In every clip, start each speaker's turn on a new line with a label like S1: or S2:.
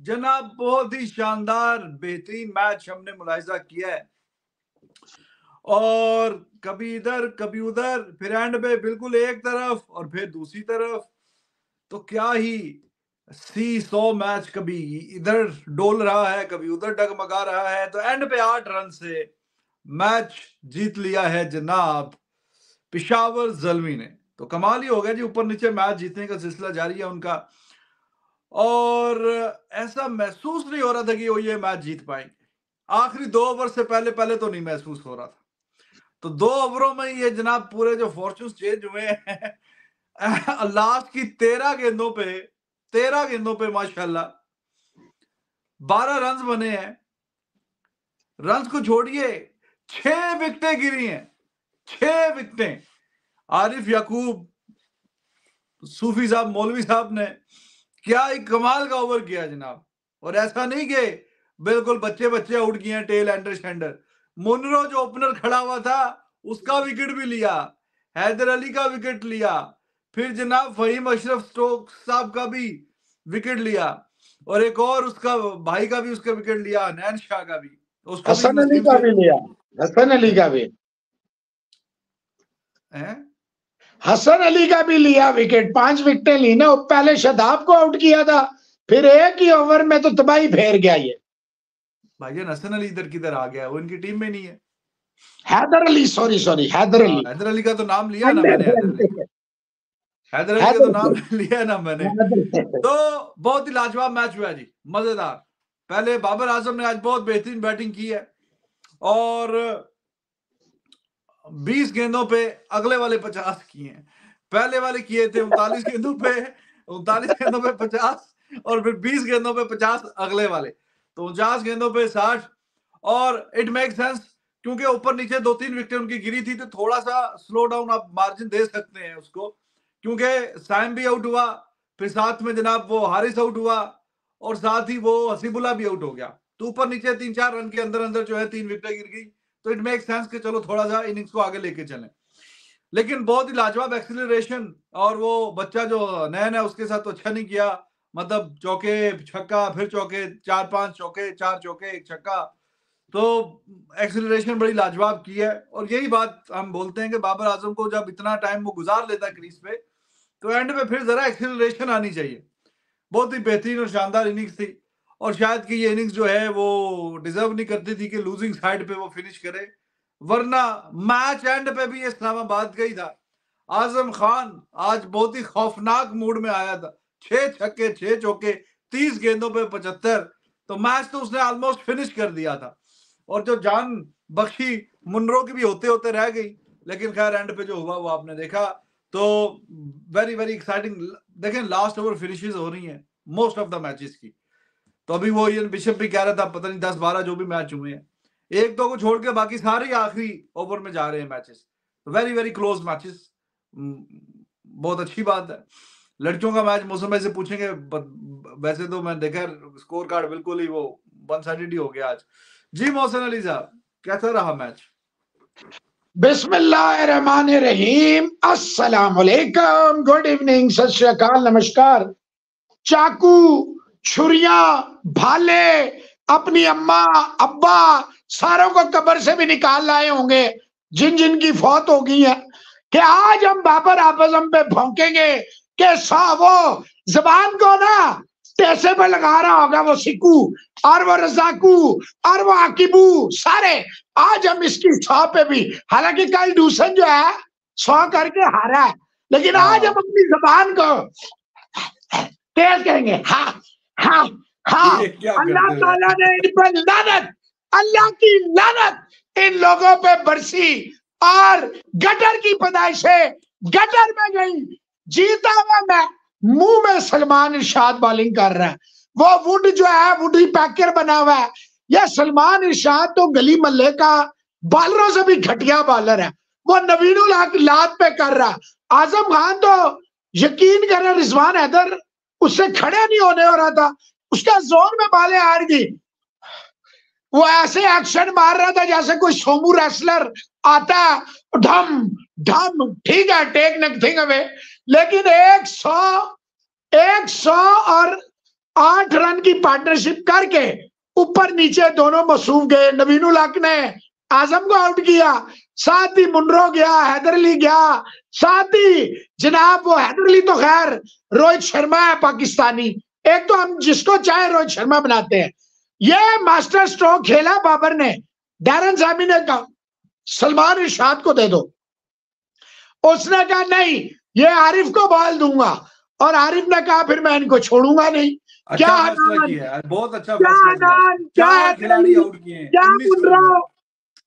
S1: जनाब, बहुत ही शानदार, बेहतरीन मैच हमने मुलायजा किया है। और कभी इधर, कभी उधर, फिर एंड पे बिल्कुल एक तरफ़ और फिर दूसरी तरफ़। तो क्या ही सी सौ मैच कभी इधर डोल रहा है, कभी उधर डगमगा रहा है। तो एंड पे आठ रन से मैच जीत लिया है जनाब पिशावर जलमी ने। तो कमाल ही हो गया जी, ऊपर नीचे मैच जीतने का सिलसिला जारी है उनका। और ऐसा महसूस नहीं हो रहा था कि वो ये मैच जीत पाएँगे। आखिरी दो ओवर से पहले पहले तो नहीं महसूस हो रहा था। तो दो ओवरों में ये जनाब पूरे जो फॉर्चून चेंज हुए हैं लास्ट की तेरह गेंदों पे, तेरह गेंदों पे, माशाल्लाह, बारह रन बने हैं। रन को छोड़िए, छह विकटें गिरी हैं, छह विकटें आरिफ याकूब, सूफी साहब, मौलवी साहब ने क्या एक कमाल का ओवर किया जनाब। और ऐसा नहीं कि बिल्कुल बच्चे बच्चे आउट किए हैं टेल एंडर शेंडर मुनरो जो ओपनर खड़ा हुआ था उसका विकेट भी लिया हैदर अली का विकेट लिया फिर जनाब फहीम अशरफ स्टोक साहब का भी विकेट लिया और एक और उसका भाई का भी उसका विकेट लिया नैन शाह का भी
S2: उसका हसन अली का भी लिया हसन अली का भी।
S1: है?
S2: हसन अली का भी लिया विकेट पाँच विकेटें ली ना पहले शदाब को आउट किया था फिर एक ही ओवर में तो तबाही फेर गया ये।
S1: भाईजान हसन अली इधर किधर आ गया? वो इनकी टीम में नहीं है।
S2: Haider Ali sorry sorry Haider Ali.
S1: Haider Ali का तो नाम लिया ना मैंने हैदर अली। का तो नाम लिया ना मैंने। तो बहुत ही लाजवाब मैच हुआ जी मज़ेदार। पहले बाबर आज़म ने आज बहुत बेहतरीन बैटिंग की है। और 20 गेंदों पे अगले वाले 50 किए पहले वाले किए थे उनतालीस गेंदों पे, उनतालीस गेंदों पे 50 और फिर 20 गेंदों पे 50 अगले वाले। तो उनचास गेंदों पे 60 और इट मेक सेंस क्योंकि ऊपर नीचे दो तीन विकेट उनकी गिरी थी तो थोड़ा सा स्लो डाउन आप मार्जिन दे सकते हैं उसको। क्योंकि साइम भी आउट हुआ, फिर साथ में जनाब वो हारिस आउट हुआ और साथ ही वो हसीबुल्ला भी आउट हो गया। तो ऊपर नीचे तीन चार रन के अंदर अंदर जो है तीन विकेट गिर गई। तो इट मेक सेंस कि चलो थोड़ा सा इनिंग्स को आगे लेके चले। लेकिन बहुत ही लाजवाब एक्सिलेशन और वो बच्चा जो नया नया उसके साथ तो अच्छा नहीं किया। मतलब चौके, छक्का, फिर चौके, चार पाँच चौके, चार चौके, एक छक्का। तो एक्सिलेशन बड़ी लाजवाब की है और यही बात हम बोलते हैं कि बाबर आज़म को जब इतना टाइम वो गुजार लेता है क्रीज पे तो एंड में फिर जरा एक्सिलेशन आनी चाहिए। बहुत ही बेहतरीन और शानदार इनिंग्स थी। और शायद कि ये इनिंग्स जो है, वो डिजर्व नहीं करती थी कि लूजिंग साइड पे वो फिनिश करे। वरना मैच एंड पे भी इस्लामाबाद का ही था। आज़म खान आज बहुत ही खौफनाक मूड में आया था। छह छक्के, छह चौके, तीस गेंदों पे पचहत्तर। तो मैच तो उसने ऑलमोस्ट फिनिश कर दिया था। और जो जान बख्शी मुनरो की भी होते होते रह गई, लेकिन खैर एंड पे जो हुआ, वो आपने देखा। तो वेरी वेरी एक्साइटिंग देखें लास्ट ओवर फिनिशेस हो रही हैं मोस्ट ऑफ़ द मैचेस की। तो अभी वो ये बिशप भी कह रहा था, पता नहीं दस बारह जो भी मैच हुए हैं। एक दो को छोड़ के बाकी सारे आखिरी ओवर में जा रहे हैं matches very very close matches बहुत अच्छी बात है। लड़कियों का मैच मौसम से पूछेंगे वैसे तो मैं देखा स्कोर कार्ड बिल्कुल ही वो वन साइडेड ही हो गया आज। जी मोहसन अली साहब, कैसा रहा मैच
S2: बिस्मिल्लाहिर्रहमानिर्रहीम अस्सलाम वालेकुम गुड इवनिंग, सत नमस्कार। चाकू छुरिया भाले अपनी अम्मा अब्बा सारों को कब्र से भी निकाल लाए होंगे। जिन जिन की फौत हो गई है कि आज हम बाबर आज़म पे भौंकेंगे कि सा वो जबान को ना पैसे पे लगा रहा होगा वो सिकू और वो रजाकू और वो आकिबू सारे। आज हम इसकी सौ पे भी हालाँकि कल दूसर जो है सौ करके हारा है लेकिन आज हम अपनी जबान को तेज करेंगे। हाँ हाँ हाँ। अल्लाह ताला ने इन पर लानत अल्लाह की लानत इन लोगों पे बरसी और गटर की पैदाइश है गटर में गई जीता हुआ मैं मुँह में सलमान इरशाद बॉलिंग कर रहा है। वो वुड जो है वुड ही पैकर बना हुआ है। यह सलमान इरशाद तो गली मल्ले का बॉलरों से भी घटिया बॉलर है। वो नवीनुल हक लात पे कर रहा आज़म खान तो यकीन करें रिजवान हैदर उससे खड़े नहीं होने हो रहा था। उसका ज़ोर में बाले हार गई। वो ऐसे एक्शन मार रहा था जैसे कोई सोमू रेसलर आता, ढम ढम, ठीक है टेक नथिंग अवे लेकिन एक सौ एक सौ और आठ रन की पार्टनरशिप करके ऊपर नीचे दोनों मसूफ गए। नवीनुल हक ने आज़म को आउट किया, साथ ही मुनरो गया हैदरली गया साथ ही जनाब वो हैदरली तो खैर रोहित शर्मा है पाकिस्तानी। एक तो हम जिसको चाहे रोहित शर्मा बनाते हैं। ये मास्टर स्ट्रोक खेला बाबर ने। डैरन सामी ने कहा सलमान इरशाद को दे दो। उसने कहा नहीं ये आरिफ को बॉल दूँगा। और आरिफ ने कहा फिर मैं इनको छोड़ूँगा नहीं।
S1: अच्छा
S2: क्या हनान?
S1: है। बहुत अच्छा
S2: क्या। हनान, क्या
S1: चार खिलाड़ी आउट किए
S2: क्या
S1: 19
S2: रहा
S1: में।
S2: हो?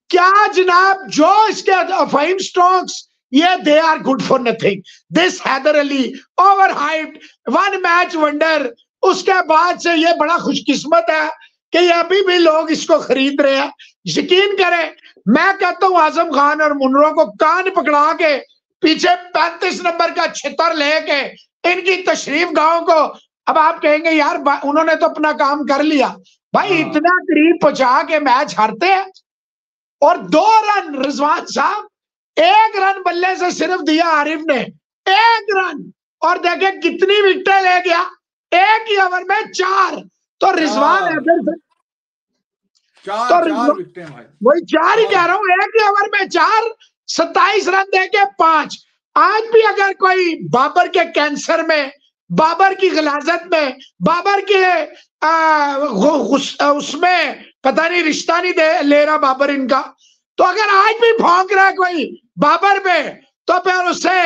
S2: क्या जनाब जो इसके फाइव स्ट्रोक्स ये they are good for nothing this Haider Ali over hyped one match wonder उसके बाद से ये बड़ा खुशकिस्मत है कि अभी भी लोग इसको खरीद रहे हैं। यकीन करें मैं कहता हूँ आज़म खान और मुनरो को कान पकड़ा के पीछे पैंतीस नंबर का छितर लेके इनकी तशरीफ़ गाँव को। अब आप कहेंगे यार उन्होंने तो अपना काम कर लिया। भाई
S1: हाँ।
S2: इतना करीब पहुँचा के मैच हारते हैं और दो रन रिजवान साहब एक रन बल्ले से सिर्फ़ दिया आरिफ ने। एक रन। और देखे कितनी विकेटें ले गया। एक ही ओवर में चार। तो रिजवान
S1: चार।
S2: हैदर से।
S1: चार
S2: तो
S1: चार
S2: वही चार ही कह रहा हूँ। एक ही ओवर में चार। सत्ताईस रन दे के पाँच। आज भी अगर कोई बाबर के कैंसर में बाबर की गलाजत में बाबर के आ, उसमें पता नहीं रिश्ता नहीं दे ले रहा बाबर इनका। तो अगर आज भी भौंक रहा है कोई बाबर पे तो फिर उसे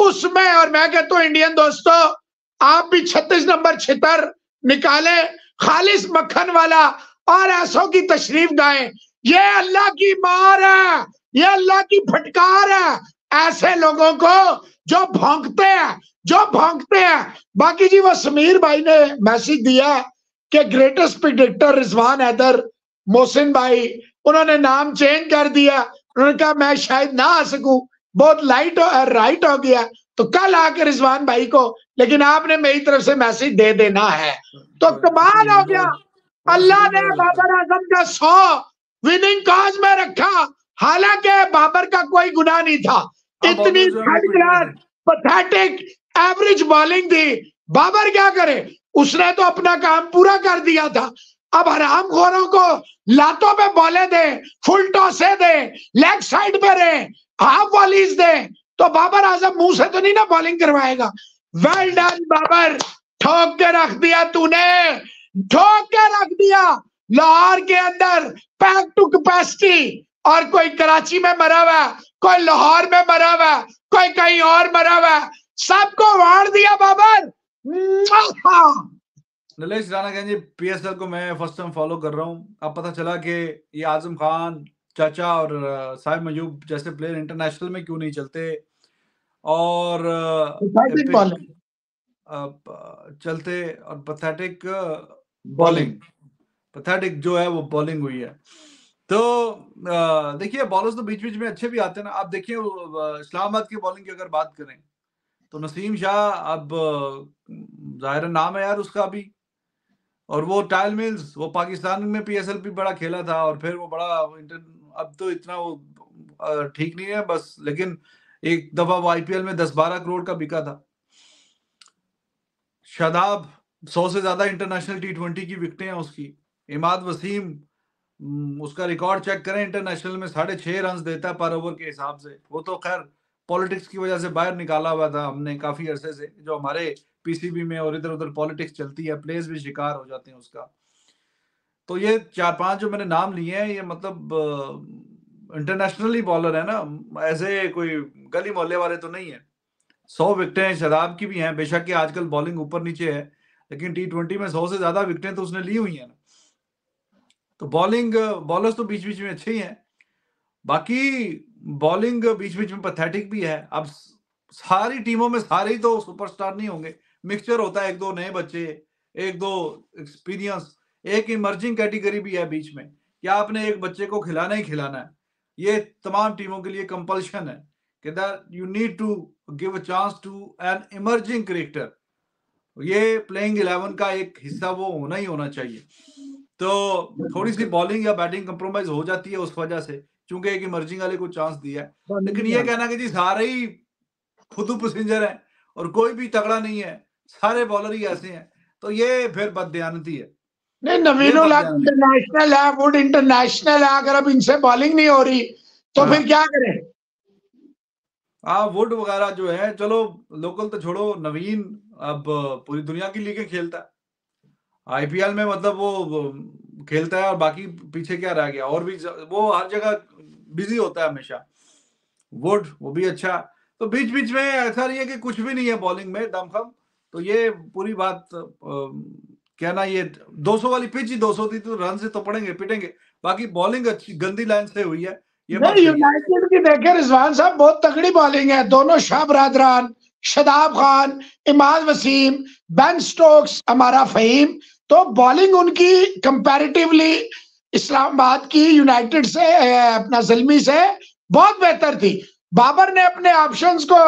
S2: उसमें, और मैं कहता हूँ इंडियन दोस्तों, आप भी छत्तीस नंबर छितर निकाले खालिस मक्खन वाला, और ऐसों की तशरीफ़ गाएँ ये अल्लाह की मार है, ये अल्लाह की फटकार है, ऐसे लोगों को जो भौंकते हैं, जो भौंकते हैं। बाकी जी, वो समीर भाई ने मैसेज दिया कि ग्रेटेस्ट प्रिडिक्टर रिजवान हैदर मोहसिन भाई उन्होंने नाम चेंज कर दिया। उन्होंने कहा मैं शायद ना आ सकूँ। बहुत लाइट हो राइट हो गया। तो कल आके रिजवान भाई को लेकिन आपने मेरी तरफ़ से मैसेज दे देना है। तो कमाल हो गया। अल्लाह ने बाबर आज़म का सौ विनिंग काज में रखा। हालाँकि बाबर का कोई गुना नहीं था। इतनी पथेटिक एवरेज बॉलिंग थी। बाबर क्या करे? उसने तो अपना काम पूरा कर दिया था। अब हराम खोरों को लातों पे बॉले दे, फुल टॉसे दे, लेग साइड पे रहे हाफ़ वॉलीज दे तो बाबर आज़म मुँह से तो नहीं ना बॉलिंग करवाएगा। Well done Babar. ठोक के रख दिया तूने। ठोक के रख दिया। लाहौर के अंदर पैक टू कैपेसिटी और कोई कराची में मरा हुआ कोई लाहौर में मरा हुआ कोई कहीं और मरा हुआ सबको वार दिया, बाबर!
S1: नलेश राणा कहते जी पीएसएल को मैं फ़र्स्ट टाइम फॉलो कर रहा हूँ. अब पता चला कि ये आज़म खान चाचा और साहिब मयूब जैसे प्लेयर इंटरनेशनल में क्यों नहीं चलते? और चलते और पथेटिक बॉलिंग पथेटिक जो है वो बॉलिंग हुई है। तो देखिए बॉलर्स तो बीच बीच में अच्छे भी आते हैं ना। आप देखिए इस्लामाबाद की बॉलिंग की अगर बात करें तो नसीम शाह अब ज़ाहिर नाम है यार उसका अभी। और वो टाइल मिल्स वो पाकिस्तान में पीएसएल भी बड़ा खेला था और फिर वो बड़ा इंटर, अब तो इतना वो ठीक नहीं है बस, लेकिन एक दफ़ा वो आईपीएल में दस बारह करोड़ का बिका था। शादाब, सौ से ज़्यादा इंटरनेशनल टी ट्वेंटी की विकटें हैं उसकी। इमाद वसीम उसका रिकॉर्ड चेक करें इंटरनेशनल में साढ़े छह रन देता है पर ओवर के हिसाब से। वो तो खैर पॉलिटिक्स की वजह से बाहर निकाला हुआ था हमने काफ़ी अरसे से, जो हमारे पीसीबी में और इधर उधर पॉलिटिक्स चलती है प्लेयर्स भी शिकार हो जाते हैं उसका। तो ये चार पाँच जो मैंने नाम लिए हैं, ये मतलब इंटरनेशनली बॉलर है ना, ऐसे कोई गली मोहल्ले वाले तो नहीं है। सौ विकटें शदाब की भी हैं, बेशक कि आजकल बॉलिंग ऊपर नीचे है, लेकिन टी ट्वेंटी में सौ से ज़्यादा विकटें तो उसने ली हुई हैं ना। तो बॉलिंग बॉलर्स तो बीच बीच में अच्छे ही हैं। बाकी बॉलिंग बीच बीच में पैथेटिक भी है। अब सारी टीमों में सारे ही तो सुपरस्टार नहीं होंगे। मिक्सचर होता है, एक दो नए बच्चे, एक दो एक्सपीरियंस एक इमर्जिंग कैटेगरी भी है बीच में। कि आपने एक बच्चे को खिलाना ही खिलाना है? ये तमाम टीमों के लिए कंपल्शन है कि you need to give a chance to an emerging cricketer ये प्लेइंग इलेवन का एक हिस्सा वो होना ही होना चाहिए। तो थोड़ी सी बॉलिंग या बैटिंग कंप्रोमाइज हो जाती है उस वजह से। क्योंकि एक इमर्जिंग वाले को चांस दिया है। लेकिन ये कहना कि जी सारे ही खुदू पैसेंजर है और कोई भी तगड़ा नहीं है सारे बॉलर ही ऐसे हैं। तो ये फिर बदयानती है।
S2: नहीं नवीन इंटरनेशनल है। वुड इंटरनेशनल है अगर अब इनसे बॉलिंग नहीं हो रही तो हाँ। फिर क्या करें?
S1: हाँ वुड वगैरह जो है चलो लोकल तो छोड़ो नवीन अब पूरी दुनिया की लीगें खेलता है। आईपीएल में मतलब वो खेलता है और बाकी पीछे क्या रह गया? और भी वो हर जगह बिज़ी होता है हमेशा। वुड वो भी अच्छा। तो बीच बीच में ऐसा नहीं है कि कुछ भी नहीं है बॉलिंग में दमखम। तो ये पूरी बात क्या ना ये 200 वाली पिच ही 200 थी तो रन से तो पड़ेंगे पिटेंगे। बाकी बॉलिंग अच्छी गंदी लाइन से हुई है।
S2: ये यूनाइटेड की देखे रिजवान साहब बहुत तगड़ी बॉलिंग है। दोनों शाह बरादरान शदाब खान इमाद वसीम बेन स्टोक्स हमारा फहीम तो बॉलिंग उनकी कंपैरेटिवली इस्लामाबाद की यूनाइटेड से अपना जलमी से बहुत बेहतर थी बाबर ने अपने ऑप्शंस को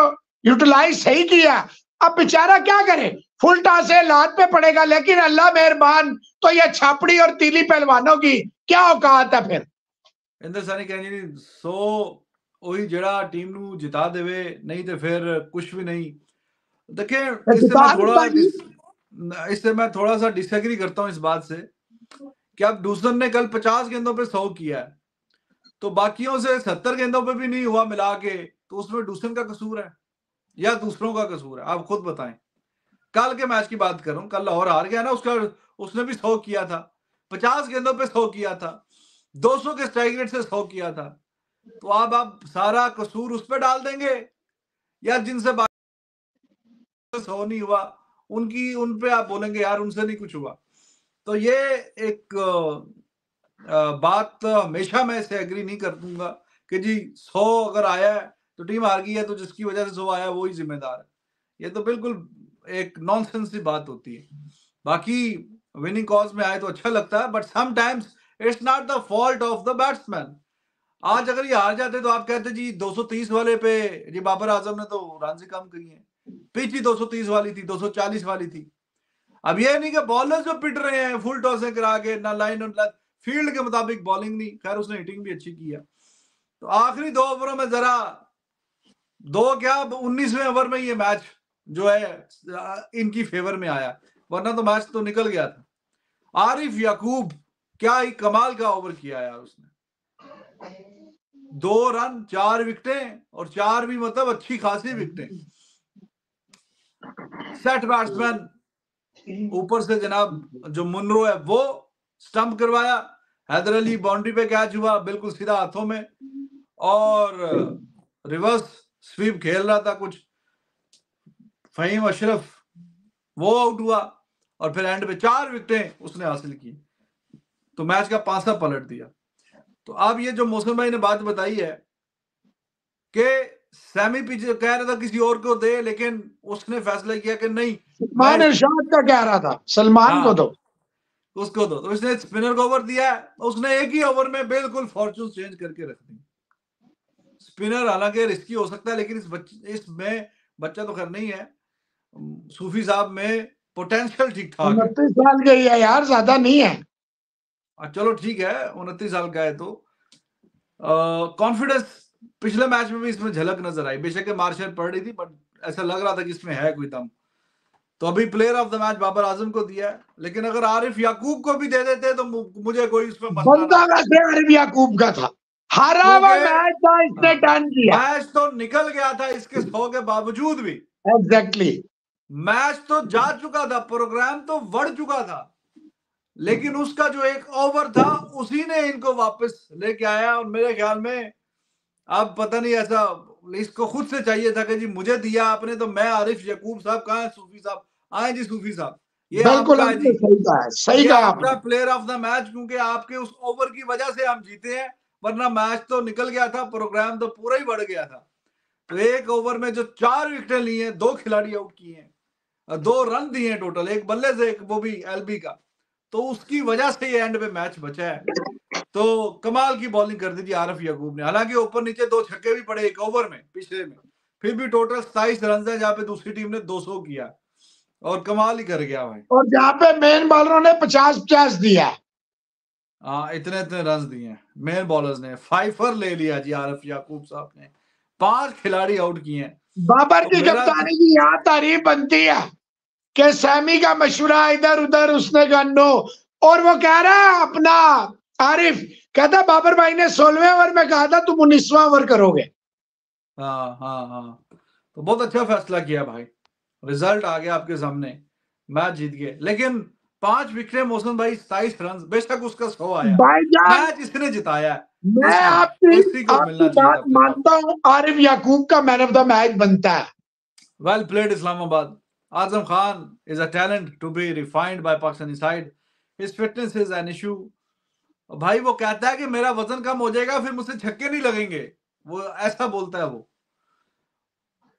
S2: यूटिलाइज सही किया अब बेचारा क्या करे फुल टॉस है लात पे पड़ेगा लेकिन अल्लाह मेहरबान तो ये छापड़ी और तीली पहलवानों की क्या औकात है फिर
S1: ਇੰਦਰ ਸਾਨੀ ਕਹਿੰਦੇ ਜੀ ਸੋ ਉਹੀ ਜਿਹੜਾ ਟੀਮ ਨੂੰ ਜਿਤਾ ਦੇਵੇ नहीं तो फिर कुछ भी नहीं देखिए इससे मैं थोड़ा इससे मैं थोड़ा सा डिसएग्री करता हूँ इस बात से कि अब डूसन ने कल 50 गेंदों पे 100 किया है। तो बाकियों से सत्तर गेंदों पे भी नहीं हुआ मिला के तो उसमें डूसन का कसूर है या दूसरों का कसूर है? आप खुद बताएँ। कल के मैच की बात करूँ, कल लाहौर हार गया ना, उसका, उसने भी सौ किया था। पचास गेंदों पे सौ किया था। दो सौ के स्ट्राइक रेट से सौ किया था। तो अब आप सारा कसूर उस पर डाल देंगे या जिनसे बात सौ नहीं हुआ उनकी उन पे आप बोलेंगे, यार, उनसे नहीं कुछ हुआ। तो ये एक बात हमेशा मैं इसे एग्री नहीं कर दूँगा कि जी, सौ अगर आया है तो टीम हार गई है तो जिसकी वजह से सौ आया वही जिम्मेदार है। ये तो बिल्कुल एक नॉनसेंस की बात होती है। बाकी विनिंग कॉज में आए तो अच्छा लगता है but sometimes it's not the fault of the batsman आज अगर ये हार जाते तो आप कहते, जी 230 वाले पे, जी, बाबर आज़म ने तो रन से कम करी है। पिच ही 230 वाली थी 240 वाली थी। अब ये नहीं कि बॉलर्स जो पिट रहे हैं फुल टॉस करा के, ना लाइन और फ़ील्ड के मुताबिक बॉलिंग नहीं, खैर उसने हिटिंग भी अच्छी की है। तो आखिरी दो ओवरों में जरा, दो क्या, उन्नीसवें ओवर में ये मैच जो है इनकी फेवर में आया, वरना तो मैच तो निकल गया था। आरिफ याकूब, क्या ही कमाल का ओवर किया यार उसने। दो रन चार विकटें और चार भी मतलब अच्छी खासी विकेटें सेट बैट्समैन ऊपर से जनाब जो मुनरो है, वो स्टंप करवाया। हैदर अली बाउंड्री पे कैच हुआ, बिल्कुल सीधा हाथों में। और रिवर्स स्वीप खेल रहा था कुछ। फहीम अशरफ, वो आउट हुआ। और फिर एंड पे चार विकेटें उसने हासिल की। तो मैच का पांसा पलट दिया। तो अब ये जो मौसम भाई ने बात बताई है कि सेमी पीछे कह रहा था किसी और को दे लेकिन उसने फैसला किया कि नहीं
S2: सलमान इरशाद का कह रहा था सलमान हाँ, को दो
S1: उसको दो तो इसने स्पिनर को ओवर दिया उसने एक ही ओवर में बिल्कुल फॉर्चून चेंज करके रख दी स्पिनर हालाँकि रिस्की हो सकता है लेकिन इस बच्चे इसमें बच्चा तो खैर नहीं है सूफी साहब में पोटेंशियल ठीक ठाक
S2: उनतीस साल के है यार ज़्यादा नहीं है
S1: चलो ठीक है उनतीस साल का है तो कॉन्फिडेंस पिछले मैच में भी इसमें झलक नज़र आई। बेशक मार्शल पड़ रही थी बट ऐसा लग रहा था कि इसमें है कोई दम। तो अभी player of the match Babar Azam को दिया है। लेकिन अगर आरिफ याकूब को भी दे देते तो मुझे कोई इसमें
S2: बंदा आरिफ याकूब का था। हारा हुआ मैच था इसने टर्न हाँ। किया।
S1: मैच तो निकल गया था इसके सौ के बावजूद भी।
S2: Exactly exactly.
S1: मैच तो जा चुका था प्रोग्राम तो बढ़ चुका था। लेकिन उसका जो एक ओवर था उसी ने इनको वापस लेके आया। और मेरे ख्याल में अब पता नहीं ऐसा इसको खुद से चाहिए था कि जी मुझे दिया आपने तो मैं आरिफ यकूब साहब कहा है? सूफी साहब। आए जी सूफी साहब।
S2: ये बिल्कुल सही कहा सही कहा आपका
S1: प्लेयर ऑफ़ द मैच क्योंकि आपके उस ओवर की वजह से हम जीते हैं वरना मैच तो निकल गया था प्रोग्राम तो पूरा ही बढ़ गया था। तो एक ओवर में जो चार विकेटें ली हैं दो खिलाड़ी आउट किए हैं दो रन दिए हैं टोटल एक बल्ले से एक वो भी एलबी का। तो उसकी वजह से ये एंड पे मैच बचा है। तो कमाल की बॉलिंग कर दी थी आरफ यकूब ने। हालाँकि ऊपर नीचे दो छक्के भी पड़े एक ओवर में पिछले में। फिर भी टोटल सताइस रन है जहाँ पे दूसरी टीम ने 200 किया। और कमाल ही कर गया भाई।
S2: और जहाँ पे मेन बॉलरों ने पचास पचास दिया।
S1: हाँ इतने इतने रन दिए मेन बॉलर्स ने फाइफर ले लिया जी आरफ याकूब साहब ने। पाँच खिलाड़ी आउट किए हैं।
S2: बाबर
S1: तो
S2: की कप्तानी की यहाँ तारीफ़ बनती है कि सैमी का मशवरा इधर उधर उसने नो और वो कह रहा है अपना आरिफ कहता बाबर भाई ने सोलवे ओवर में कहा था तुम उन्नीसवां ओवर करोगे।
S1: हाँ हाँ हाँ। तो बहुत अच्छा फैसला किया भाई। रिज़ल्ट आ गया आपके सामने। मैच जीत गए। लेकिन पाँच विकेट मौसम भाई सताइस रन। बेशक उसका सौ आया। मैच इसने जिताया।
S2: मैं आपकी बात मानता हूँ। आरिफ याकूब का मैन ऑफ़ द मैच बनता है।
S1: Well played Islamabad. Azam Khan is a talent to be refined by Pakistani side his fitness is an issue भाई वो कहता है कि मेरा वज़न कम हो जाएगा फिर मुझसे छक्के नहीं लगेंगे। वो ऐसा बोलता है वो।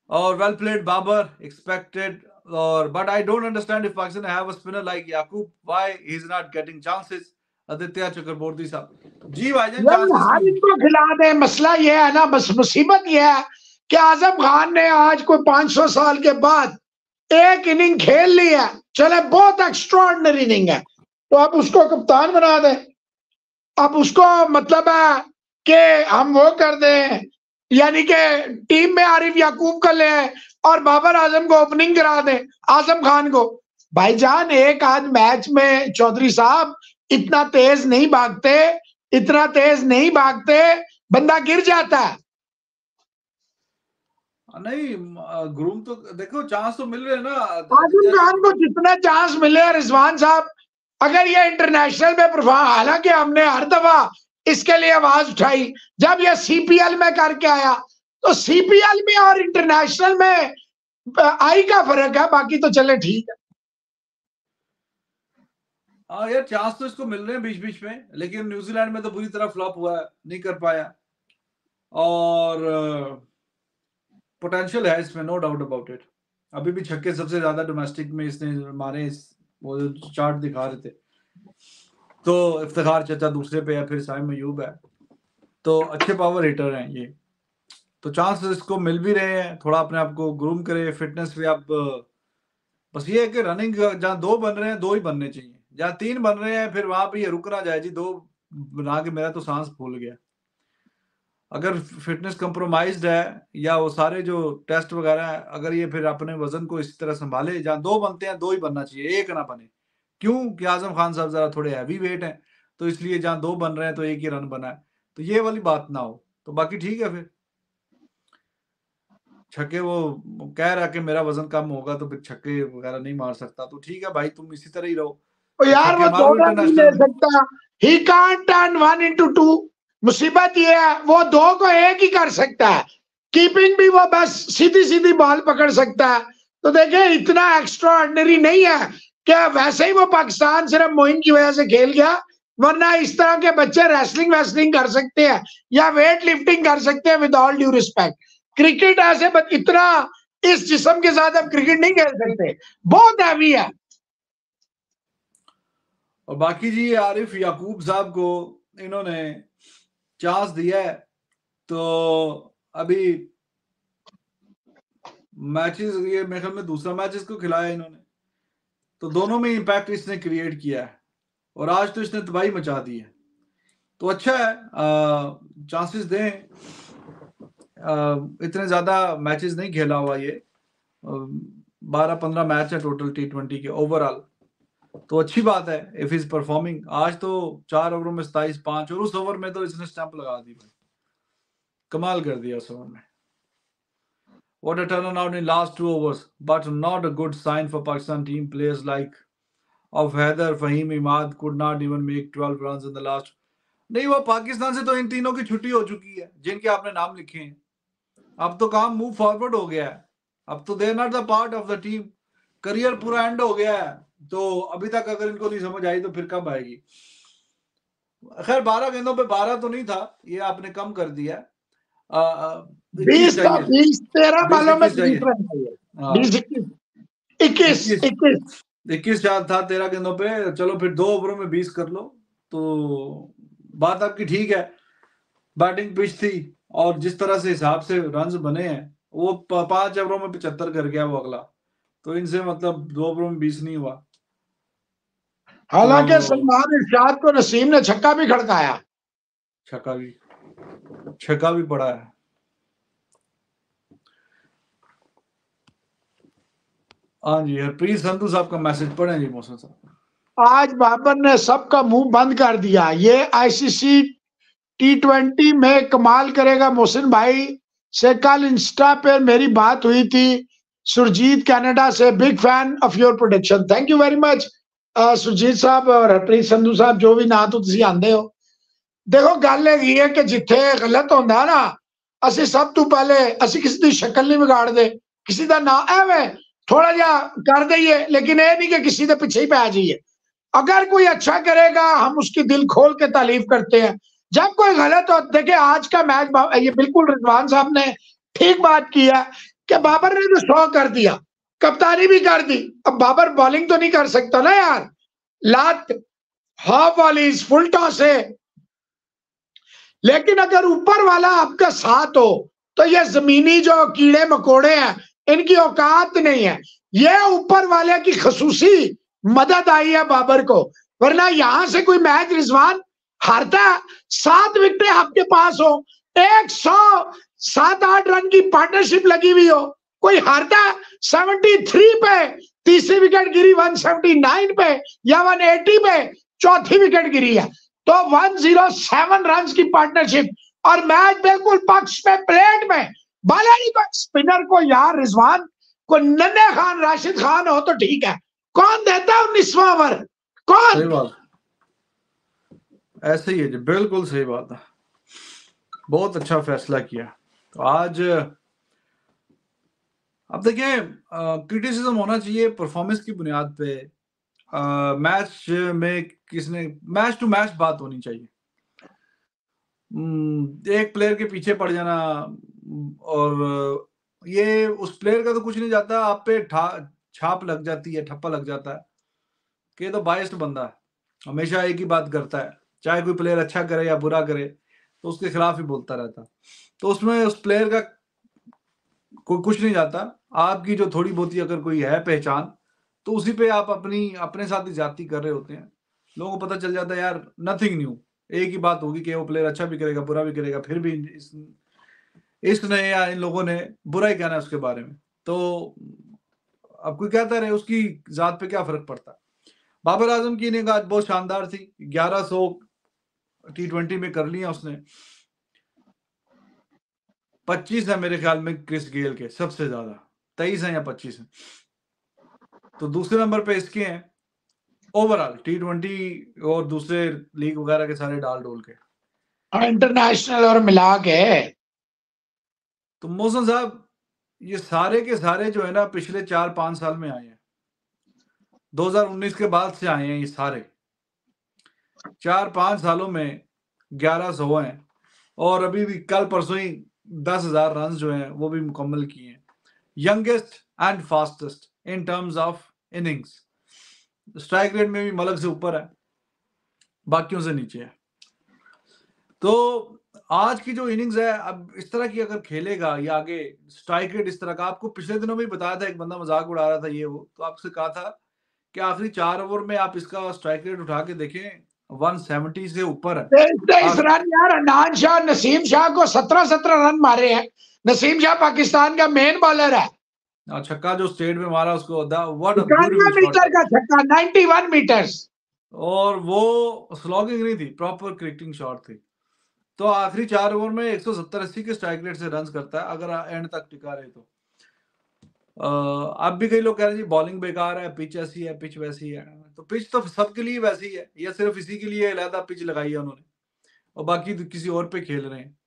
S1: और वेल प्लेड बाबर एक्सपेक्टेड और but I don't understand if Pakistan have a spinner like Yakoob why he is not getting chances Aditya Chakraborty साहब। जी भाईजान
S2: यार इनको खिला दे। मसला ये है ना बस मुसीबत ये है कि आज़म खान ने आज कोई 500 साल के बाद एक इनिंग खेल ली है। चले बहुत एक्स्ट्रॉर्डनरी इनिंग है। तो आप उसको कप्तान बना दें। अब उसको मतलब है कि हम वो कर दें यानी कि टीम में आरिफ याकूब कर ले और बाबर आज़म को ओपनिंग करा दें आज़म खान को। भाईजान एक आज मैच में चौधरी साहब इतना तेज नहीं भागते इतना तेज नहीं भागते बंदा गिर जाता है।
S1: नहीं ग्रूम तो देखो चांस तो मिल रहे हैं ना।
S2: आज़म खान को जितना चांस मिले रिजवान साहब अगर ये इंटरनेशनल में परफॉर्म हालाँकि हमने हर दफ़ा इसके लिए आवाज़ उठाई, जब ये सीपीएल में करके आया तो सीपीएल में और इंटरनेशनल में आई का फ़र्क है, बाकी तो चले ठीक है।
S1: हाँ यार चांस तो इसको मिल रहे हैं बीच बीच में, लेकिन न्यूजीलैंड में तो बुरी तरह फ्लॉप हुआ है, नहीं कर पाया। और पोटेंशियल है इसमें नो डाउट अबाउट इट अभी भी छक्के सबसे ज़्यादा डोमेस्टिक में इसने मारे इस वो जो चार्ट दिखा रहे थे। तो इफ्तार चचा दूसरे पे है, फिर साइम मयूब है। तो अच्छे पावर हिटर हैं ये। तो चांस इसको मिल भी रहे हैं, थोड़ा अपने आप को ग्रूम करे फिटनेस भी आप, बस ये है कि रनिंग जहाँ दो बन रहे हैं, दो ही बनने चाहिए। जहाँ तीन बन रहे हैं, फिर वहाँ पे ये रुकना जाए। जी, दो बना के मेरा तो सांस फूल गया। अगर फिटनेस कंप्रोमाइज्ड है या वो सारे जो टेस्ट वगैरह है अगर ये फिर अपने वज़न को इसी तरह संभाले जहाँ दो बनते हैं दो ही बनना चाहिए एक ना बने। क्यों? कि आज़म खान साहब जरा थोड़े हैवी वेट हैं तो इसलिए जहाँ दो बन रहे हैं तो एक ही रन बना है। तो ये वाली बात ना हो तो बाकी ठीक है फिर। छक्के वो कह रहा कि मेरा वज़न कम होगा तो फिर छक्के वगैरह नहीं मार सकता तो ठीक है भाई तुम इसी तरह ही रहो।
S2: तो यार वो दो नहीं ले सकता। He can't turn one into two मुसीबत ये है, वो दो को एक ही कर सकता है। कीपिंग भी वो बस सीधी सीधी बॉल पकड़ सकता है। तो देखे, इतना एक्स्ट्रा ऑर्डनरी नहीं है क्या वैसे ही वो पाकिस्तान सिर्फ़ मोइन की वजह से खेल गया, वरना इस तरह के बच्चे रेसलिंग वेसलिंग कर सकते हैं या वेट लिफ्टिंग कर सकते हैं with all due respect cricket ऐसे इतना इस जिसम के साथ अब क्रिकेट नहीं खेल सकते। बहुत हैवी है।
S1: और बाकी जी, आरिफ याकूब साहब को इन्होंने चांस दिया है तो अभी मैचेस ये मेरे ख्याल में दूसरा मैच इसको खिलाया इन्होंने। तो दोनों में इम्पैक्ट इसने क्रिएट किया है, और आज तो इसने तबाही मचा दी है। तो अच्छा है चांसेस दें इतने ज़्यादा मैचेस नहीं खेला हुआ ये बारह पंद्रह मैच है टोटल टी ट्वेंटी के ओवरऑल तो अच्छी बात है इफ़ इज़ परफॉर्मिंग आज तो चार ओवरों में सताइस पाँच और उस ओवर में तो इसने स्टंप लगा दी भाई। कमाल कर दिया उस ओवर में। What a turnaround in last two overs, but not a good sign for Pakistan team. Players like of Heather Fahim Imad could not even make 12 runs in the last. नहीं वो पाकिस्तान से तो इन तीनों की छुट्टी हो चुकी है जिनके आपने नाम लिखे हैं। अब तो काम मूव फॉरवर्ड हो गया है। अब तो they're not the part of the team career पूरा एंड हो गया है। तो अभी तक अगर इनको नहीं समझ आई तो फिर कब आएगी? खैर बारह गेंदों पे बारह तो नहीं था ये आपने कम कर दिया।
S2: बीस बीस तेरह बालों में इक्कीस इक्कीस
S1: इक्कीस चार था तेरह गेंदों पे। चलो फिर दो ओवरों में बीस कर लो। तो बात आपकी ठीक है। बैटिंग पिच थी और जिस तरह से हिसाब से रन बने हैं वो पाँच ओवरों में पिछहत्तर कर गया वो अगला। तो इनसे मतलब दो ओवरों में बीस नहीं हुआ।
S2: हालाँकि तो, सलमान इरशाद को नसीम ने छक्का भी खड़काया।
S1: छक्का भी छक्का भी पड़ा है। हाँ जी हरप्रीत संधू साहब का मैसेज पढ़े जी मौसम साहब।
S2: आज बाबर ने सबका मुँह बंद कर दिया। ये आईसीसी टी ट्वेंटी में कमाल करेगा। मोहसिन भाई से कल इंस्टा पे मेरी बात हुई थी। सुरजीत कनाडा से big fan of your production thank you very much Surjit ਸਾਹਿਬ ਔਰ ਹਰਪ੍ਰੀਤ ਸੰਧੂ ਸਾਹਿਬ ਜੋ ਵੀ ਨਾਂ ਤੋਂ ਤੁਸੀਂ ਆਂਦੇ ਹੋ ਦੇਖੋ ਗੱਲ ਹੈਗੀ ਹੈ ਕਿ ਜਿੱਥੇ ਗਲਤ ਹੁੰਦਾ ਨਾ ਅਸੀਂ ਸਭ ਤੋਂ ਪਹਿਲੇ ਅਸੀਂ ਕਿਸੇ ਦੀ ਸ਼ਕਲ ਨਹੀਂ ਵਿਗਾੜਦੇ ਕਿਸੇ ਦਾ ਨਾਂ ਐਵੇਂ ਥੋੜਾ ਜਿਹਾ ਕਰ ਦਈਏ ਲੇਕਿਨ ਇਹ नहीं कि किसी के पीछे ही पै जाइए अगर कोई अच्छा करेगा हम उसकी दिल खोल के तारीफ करते हैं जब कोई गलत हो देखिए आज का मैच ये बिल्कुल रिजवान साहब ने ठीक बात किया कि बाबर ने तो सौ कर दिया कप्तानी भी कर दी। अब बाबर बॉलिंग तो नहीं कर सकता ना यार। लात, हाफ़ वाली फुल टॉस है लेकिन अगर ऊपर वाला आपका साथ हो तो ये जमीनी जो कीड़े मकोड़े हैं, इनकी औकात नहीं है। ये ऊपर वाले की खसूसी मदद आई है बाबर को। वरना यहाँ से कोई मैच, रिजवान, हारता सात विकेटें आपके पास हो। एक सौ सात आठ रन की पार्टनरशिप लगी हुई हो। कोई हारता है सेवेंटी थ्री पे, तीसरी विकेट गिरी वन सेवेंटी नाइन पे, या वन एटी पे, चौथी विकेट गिरी है। तो वन ज़ीरो सेवन रन की पार्टनरशिप और मैच बिल्कुल पक्ष में, प्लेट में। बालानी को स्पिनर को यार रिजवान को नन्हे खान, राशिद खान हो तो ठीक है। कौन देता है उन्नीसवा ओवर? कौन?
S1: ऐसे ही है जी, बिल्कुल सही बात है। बहुत अच्छा फैसला किया। तो आज अब देखिए क्रिटिसिज्म होना चाहिए परफॉर्मेंस की बुनियाद पे। मैच में किसने मैच टू मैच बात होनी चाहिए। एक प्लेयर के पीछे पड़ जाना, और ये उस प्लेयर का तो कुछ नहीं जाता, आप पे छाप लग जाती है, ठप्पा लग जाता है। कि तो बाइस्ट बंदा है, हमेशा एक ही बात करता है, चाहे कोई प्लेयर अच्छा करे या बुरा करे तो उसके खिलाफ ही बोलता रहता। तो उसमें उस प्लेयर का कोई कुछ नहीं जाता। आपकी जो थोड़ी बहुत अगर कोई है पहचान तो उसी पे आप अपनी अपने साथ ही जाति कर रहे होते हैं। लोगों को पता चल जाता है यार नथिंग न्यू एक ही बात होगी कि वो प्लेयर अच्छा भी करेगा बुरा भी करेगा फिर भी इस, इसने या इन लोगों ने बुरा ही कहना है उसके बारे में। तो अब कोई कहता रहे उसकी जात पे क्या फ़र्क पड़ता? बाबर आज़म की इनिंग आज बहुत शानदार थी। ग्यारह सौ टी ट्वेंटी में कर लिया उसने। पच्चीस है मेरे ख्याल में क्रिस गेल के सबसे ज़्यादा। तेईस है या पच्चीस है। तो दूसरे नंबर पे इसके हैं ओवरऑल टी ट्वेंटी और दूसरे लीग वगैरह के सारे डाल डोल के।
S2: और इंटरनेशनल और मिला के।
S1: तो मोहसन साहब ये सारे के सारे जो है ना पिछले चार पाँच साल में आए हैं। 2019 के बाद से आए हैं ये सारे। चार पाँच सालों में ग्यारह सौ हैं और अभी भी कल परसों ही दस हज़ार रन जो हैं वो भी मुकम्मल किए हैं। Youngest and fastest in terms of innings strike rate में भी मलक से ऊपर है, बाकियों से नीचे है। तो आज की जो इनिंग्स है, अब इस तरह की अगर खेलेगा या आगे स्ट्राइक रेट इस तरह का, आपको पिछले दिनों में बताया था, एक बंदा मज़ाक उड़ा रहा था ये वो तो आपसे कहा था कि आखिरी चार ओवर में आप इसका स्ट्राइक रेट उठा के देखें 170 से ऊपर।
S2: इस रन यार अनान शाह नसीम शाह को 17 17 रन मारे हैं। नसीम शाह पाकिस्तान का मेन बॉलर है।
S1: छक्का जो स्टेट में मारा उसको
S2: मीटर का छक्का? 91 मीटर्स
S1: और वो स्लॉगिंग नहीं थी प्रॉपर क्रिकेटिंग शॉट थी। तो आखिरी चार ओवर में 170 80 के स्ट्राइक रेट से रन करता है अगर एंड तक टिका रहे तो। अब भी कई लोग कह रहे हैं जी बॉलिंग बेकार है पिच ऐसी है पिच वैसी है। तो पिच तो सबके लिए वैसे ही है या सिर्फ़ इसी के लिए अलहदा पिच लगाई है उन्होंने और बाकी तो किसी और पे खेल रहे हैं।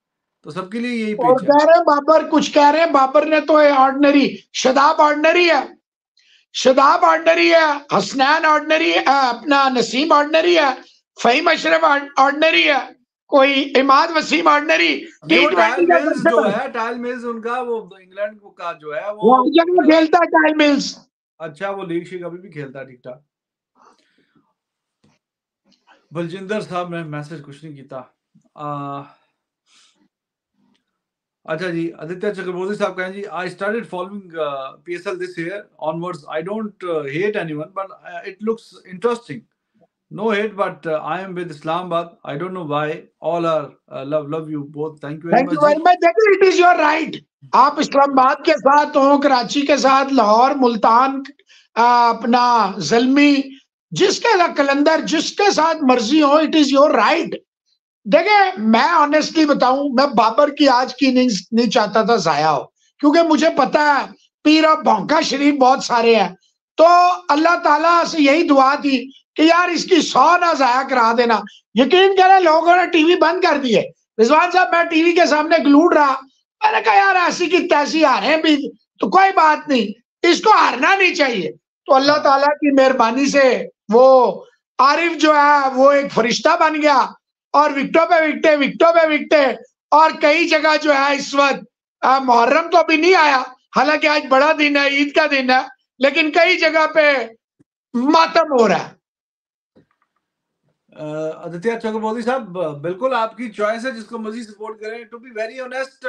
S1: तो सबके लिए यही पिच
S2: कह रहे हैं बाबर कुछ कह रहे हैं बाबर ने तो ऑर्डनरी शदाब ऑर्डनरी है। शदाब ऑर्डनरी है हसनैन ऑर्डनरी है अपना नसीम ऑर्डनरी है फहीम अशरफ ऑर्डनरी है कोई इमाद वसीम ऑर्डनरी
S1: जो है टाइल मिल्स उनका वो इंग्लैंड का जो है वो
S2: वो खेलता है टाइल मिल्स
S1: अच्छा वो लीग शिक अभी भी खेलता है ठीक ठाक बलजिंदर साहब ने मैसेज कुछ नहीं किया अच्छा जी आदित्य चक्रवर्ती साहब कहें ji I started following PSL this year onwards I don't hate anyone but it looks interesting uh, i am with islamabad. I don't know why. All are uh, love love you both. Thank you very
S2: thank
S1: you
S2: very much देखो it is your right आप इस्लामाबाद के साथ हो कराची के साथ लाहौर मुल्तान अपना जलमी जिसके कलंदर, जिसके साथ मर्ज़ी हो इट इज़ योर राइट देखिए मैं ऑनेस्टली बताऊँ, मैं बाबर की आज की इनिंग्स नहीं चाहता था जाया हो, क्योंकि मुझे पता है, पीर और भौंका शरीफ बहुत सारे हैं। तो अल्लाह ताला से यही दुआ थी कि यार इसकी सौ ना जाया करा देना। यकीन करें, लोगों ने टीवी बंद कर दिए। रिजवान साहब, मैं टीवी के सामने गलूड रहा। मैंने कहा, यार, ऐसी की तैसी हारे भी तो कोई बात नहीं, इसको हारना नहीं चाहिए। तो अल्लाह ताला की मेहरबानी से वो आरिफ जो है, वो एक फरिश्ता बन गया और विकटों पे विकटे, विकटों पे विकटे और कई जगह जो है इस वक्त मुहर्रम तो अभी नहीं आया। हालाँकि आज बड़ा दिन है, ईद का दिन है, लेकिन कई जगह पे मातम हो रहा है।
S1: आदित्य चक्रवर्ती साहब, बिल्कुल आपकी चॉइस है, जिसको मर्ज़ी सपोर्ट करें। टू बी वेरी ऑनेस्ट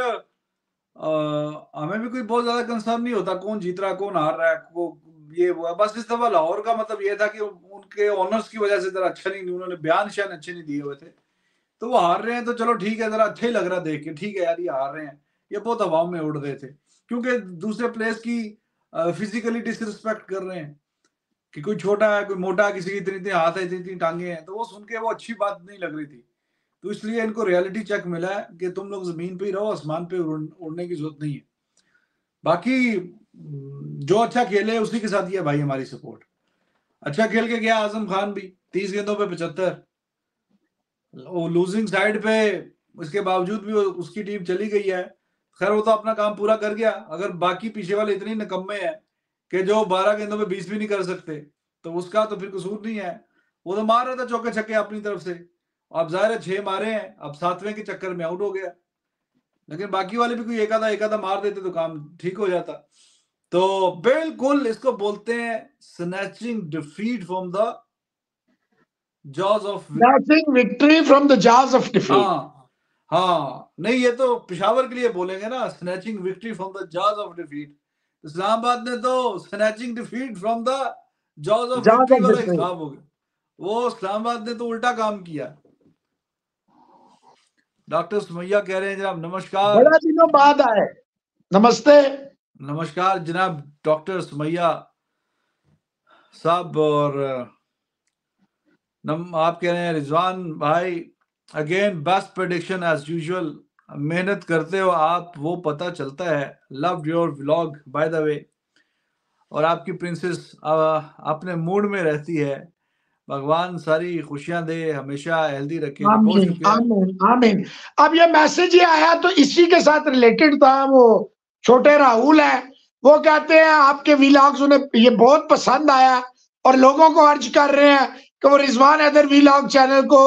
S1: हमें भी कोई बहुत ज़्यादा कंसर्न नहीं होता कौन जीत रहा, कौन हार रहा है, को ये वो है बस इस दफ़ा लाहौर का मतलब ये था कि उनके ऑनर्स की वजह से जरा अच्छा नहीं उन्होंने बयान शान अच्छे नहीं दिए हुए थे। तो वो हार रहे हैं तो चलो ठीक है जरा अच्छा ही लग रहा देख के। ठीक है यार ये हार रहे हैं। ये बहुत हवाओं में उड़ रहे थे। क्योंकि दूसरे प्लेयर्स की फिजिकली डिसरिस्पेक्ट कर रहे हैं कि कोई छोटा है कोई मोटा है, किसी की इतनी इतनी हाथ है इतनी इतनी टांगे हैं। तो वो सुन के वो अच्छी बात नहीं लग रही थी। तो इसलिए इनको रियलिटी चेक मिला है कि तुम लोग ज़मीन पे ही रहो आसमान पे उड़ने की ज़रूरत नहीं है। बाकी जो अच्छा खेले उसी के साथ ही है भाई हमारी सपोर्ट अच्छा खेल के गया आज़म खान भी, तीस गेंदों पे पचहत्तर। लूजिंग साइड पे उसके बावजूद भी उसकी टीम चली गई है। खैर, वो तो अपना काम पूरा कर गया, अगर बाकी पीछे वाले इतने निकम्मे हैं कि जो बारह गेंदों में बीस भी नहीं कर सकते तो उसका तो फिर कसूर नहीं है। वो तो मार रहा था चौके छक्के अपनी तरफ़ से। अब ज़ाहिर है छह मारे हैं, अब सातवें के चक्कर में आउट हो गया। लेकिन बाकी वाले भी कोई एक आधा एक आधा मार देते तो काम ठीक हो जाता। तो बिल्कुल इसको बोलते हैं snatching defeat from the jaws of
S2: Snatching victory from the jaws of defeat.
S1: हाँ हाँ नहीं ये तो पिशावर के लिए बोलेंगे ना snatching victory from the jaws of defeat Islamabad ने तो snatching defeat from the
S2: jaws of
S1: victory
S2: वाला.
S1: हिसाब हो गया। वो इस्लामाबाद ने तो उल्टा काम किया। डॉक्टर सुमैया कह रहे हैं जनाब नमस्कार।
S2: बड़ा दिनों बाद आए। नमस्ते।
S1: नमस्कार जनाब डॉक्टर सुमैया साहब और नम आप कह रहे हैं रिजवान भाई। Again best prediction as usual मेहनत करते हो आप वो पता चलता है। Love your vlog by the way और आपकी प्रिंसेस अपने मूड में रहती है। भगवान सारी खुशियाँ दे हमेशा हेल्दी रखे।
S2: आमीन
S1: शुक्रिया
S2: आमीन आमीन। अब ये मैसेज ही आया तो इसी के साथ रिलेटेड था वो। छोटे राहुल है वो कहते हैं आपके व्लॉग्स उन्हें ये बहुत पसंद आया और लोगों को अर्ज़ कर रहे हैं कि वो रिजवान हैदर व्लॉग चैनल को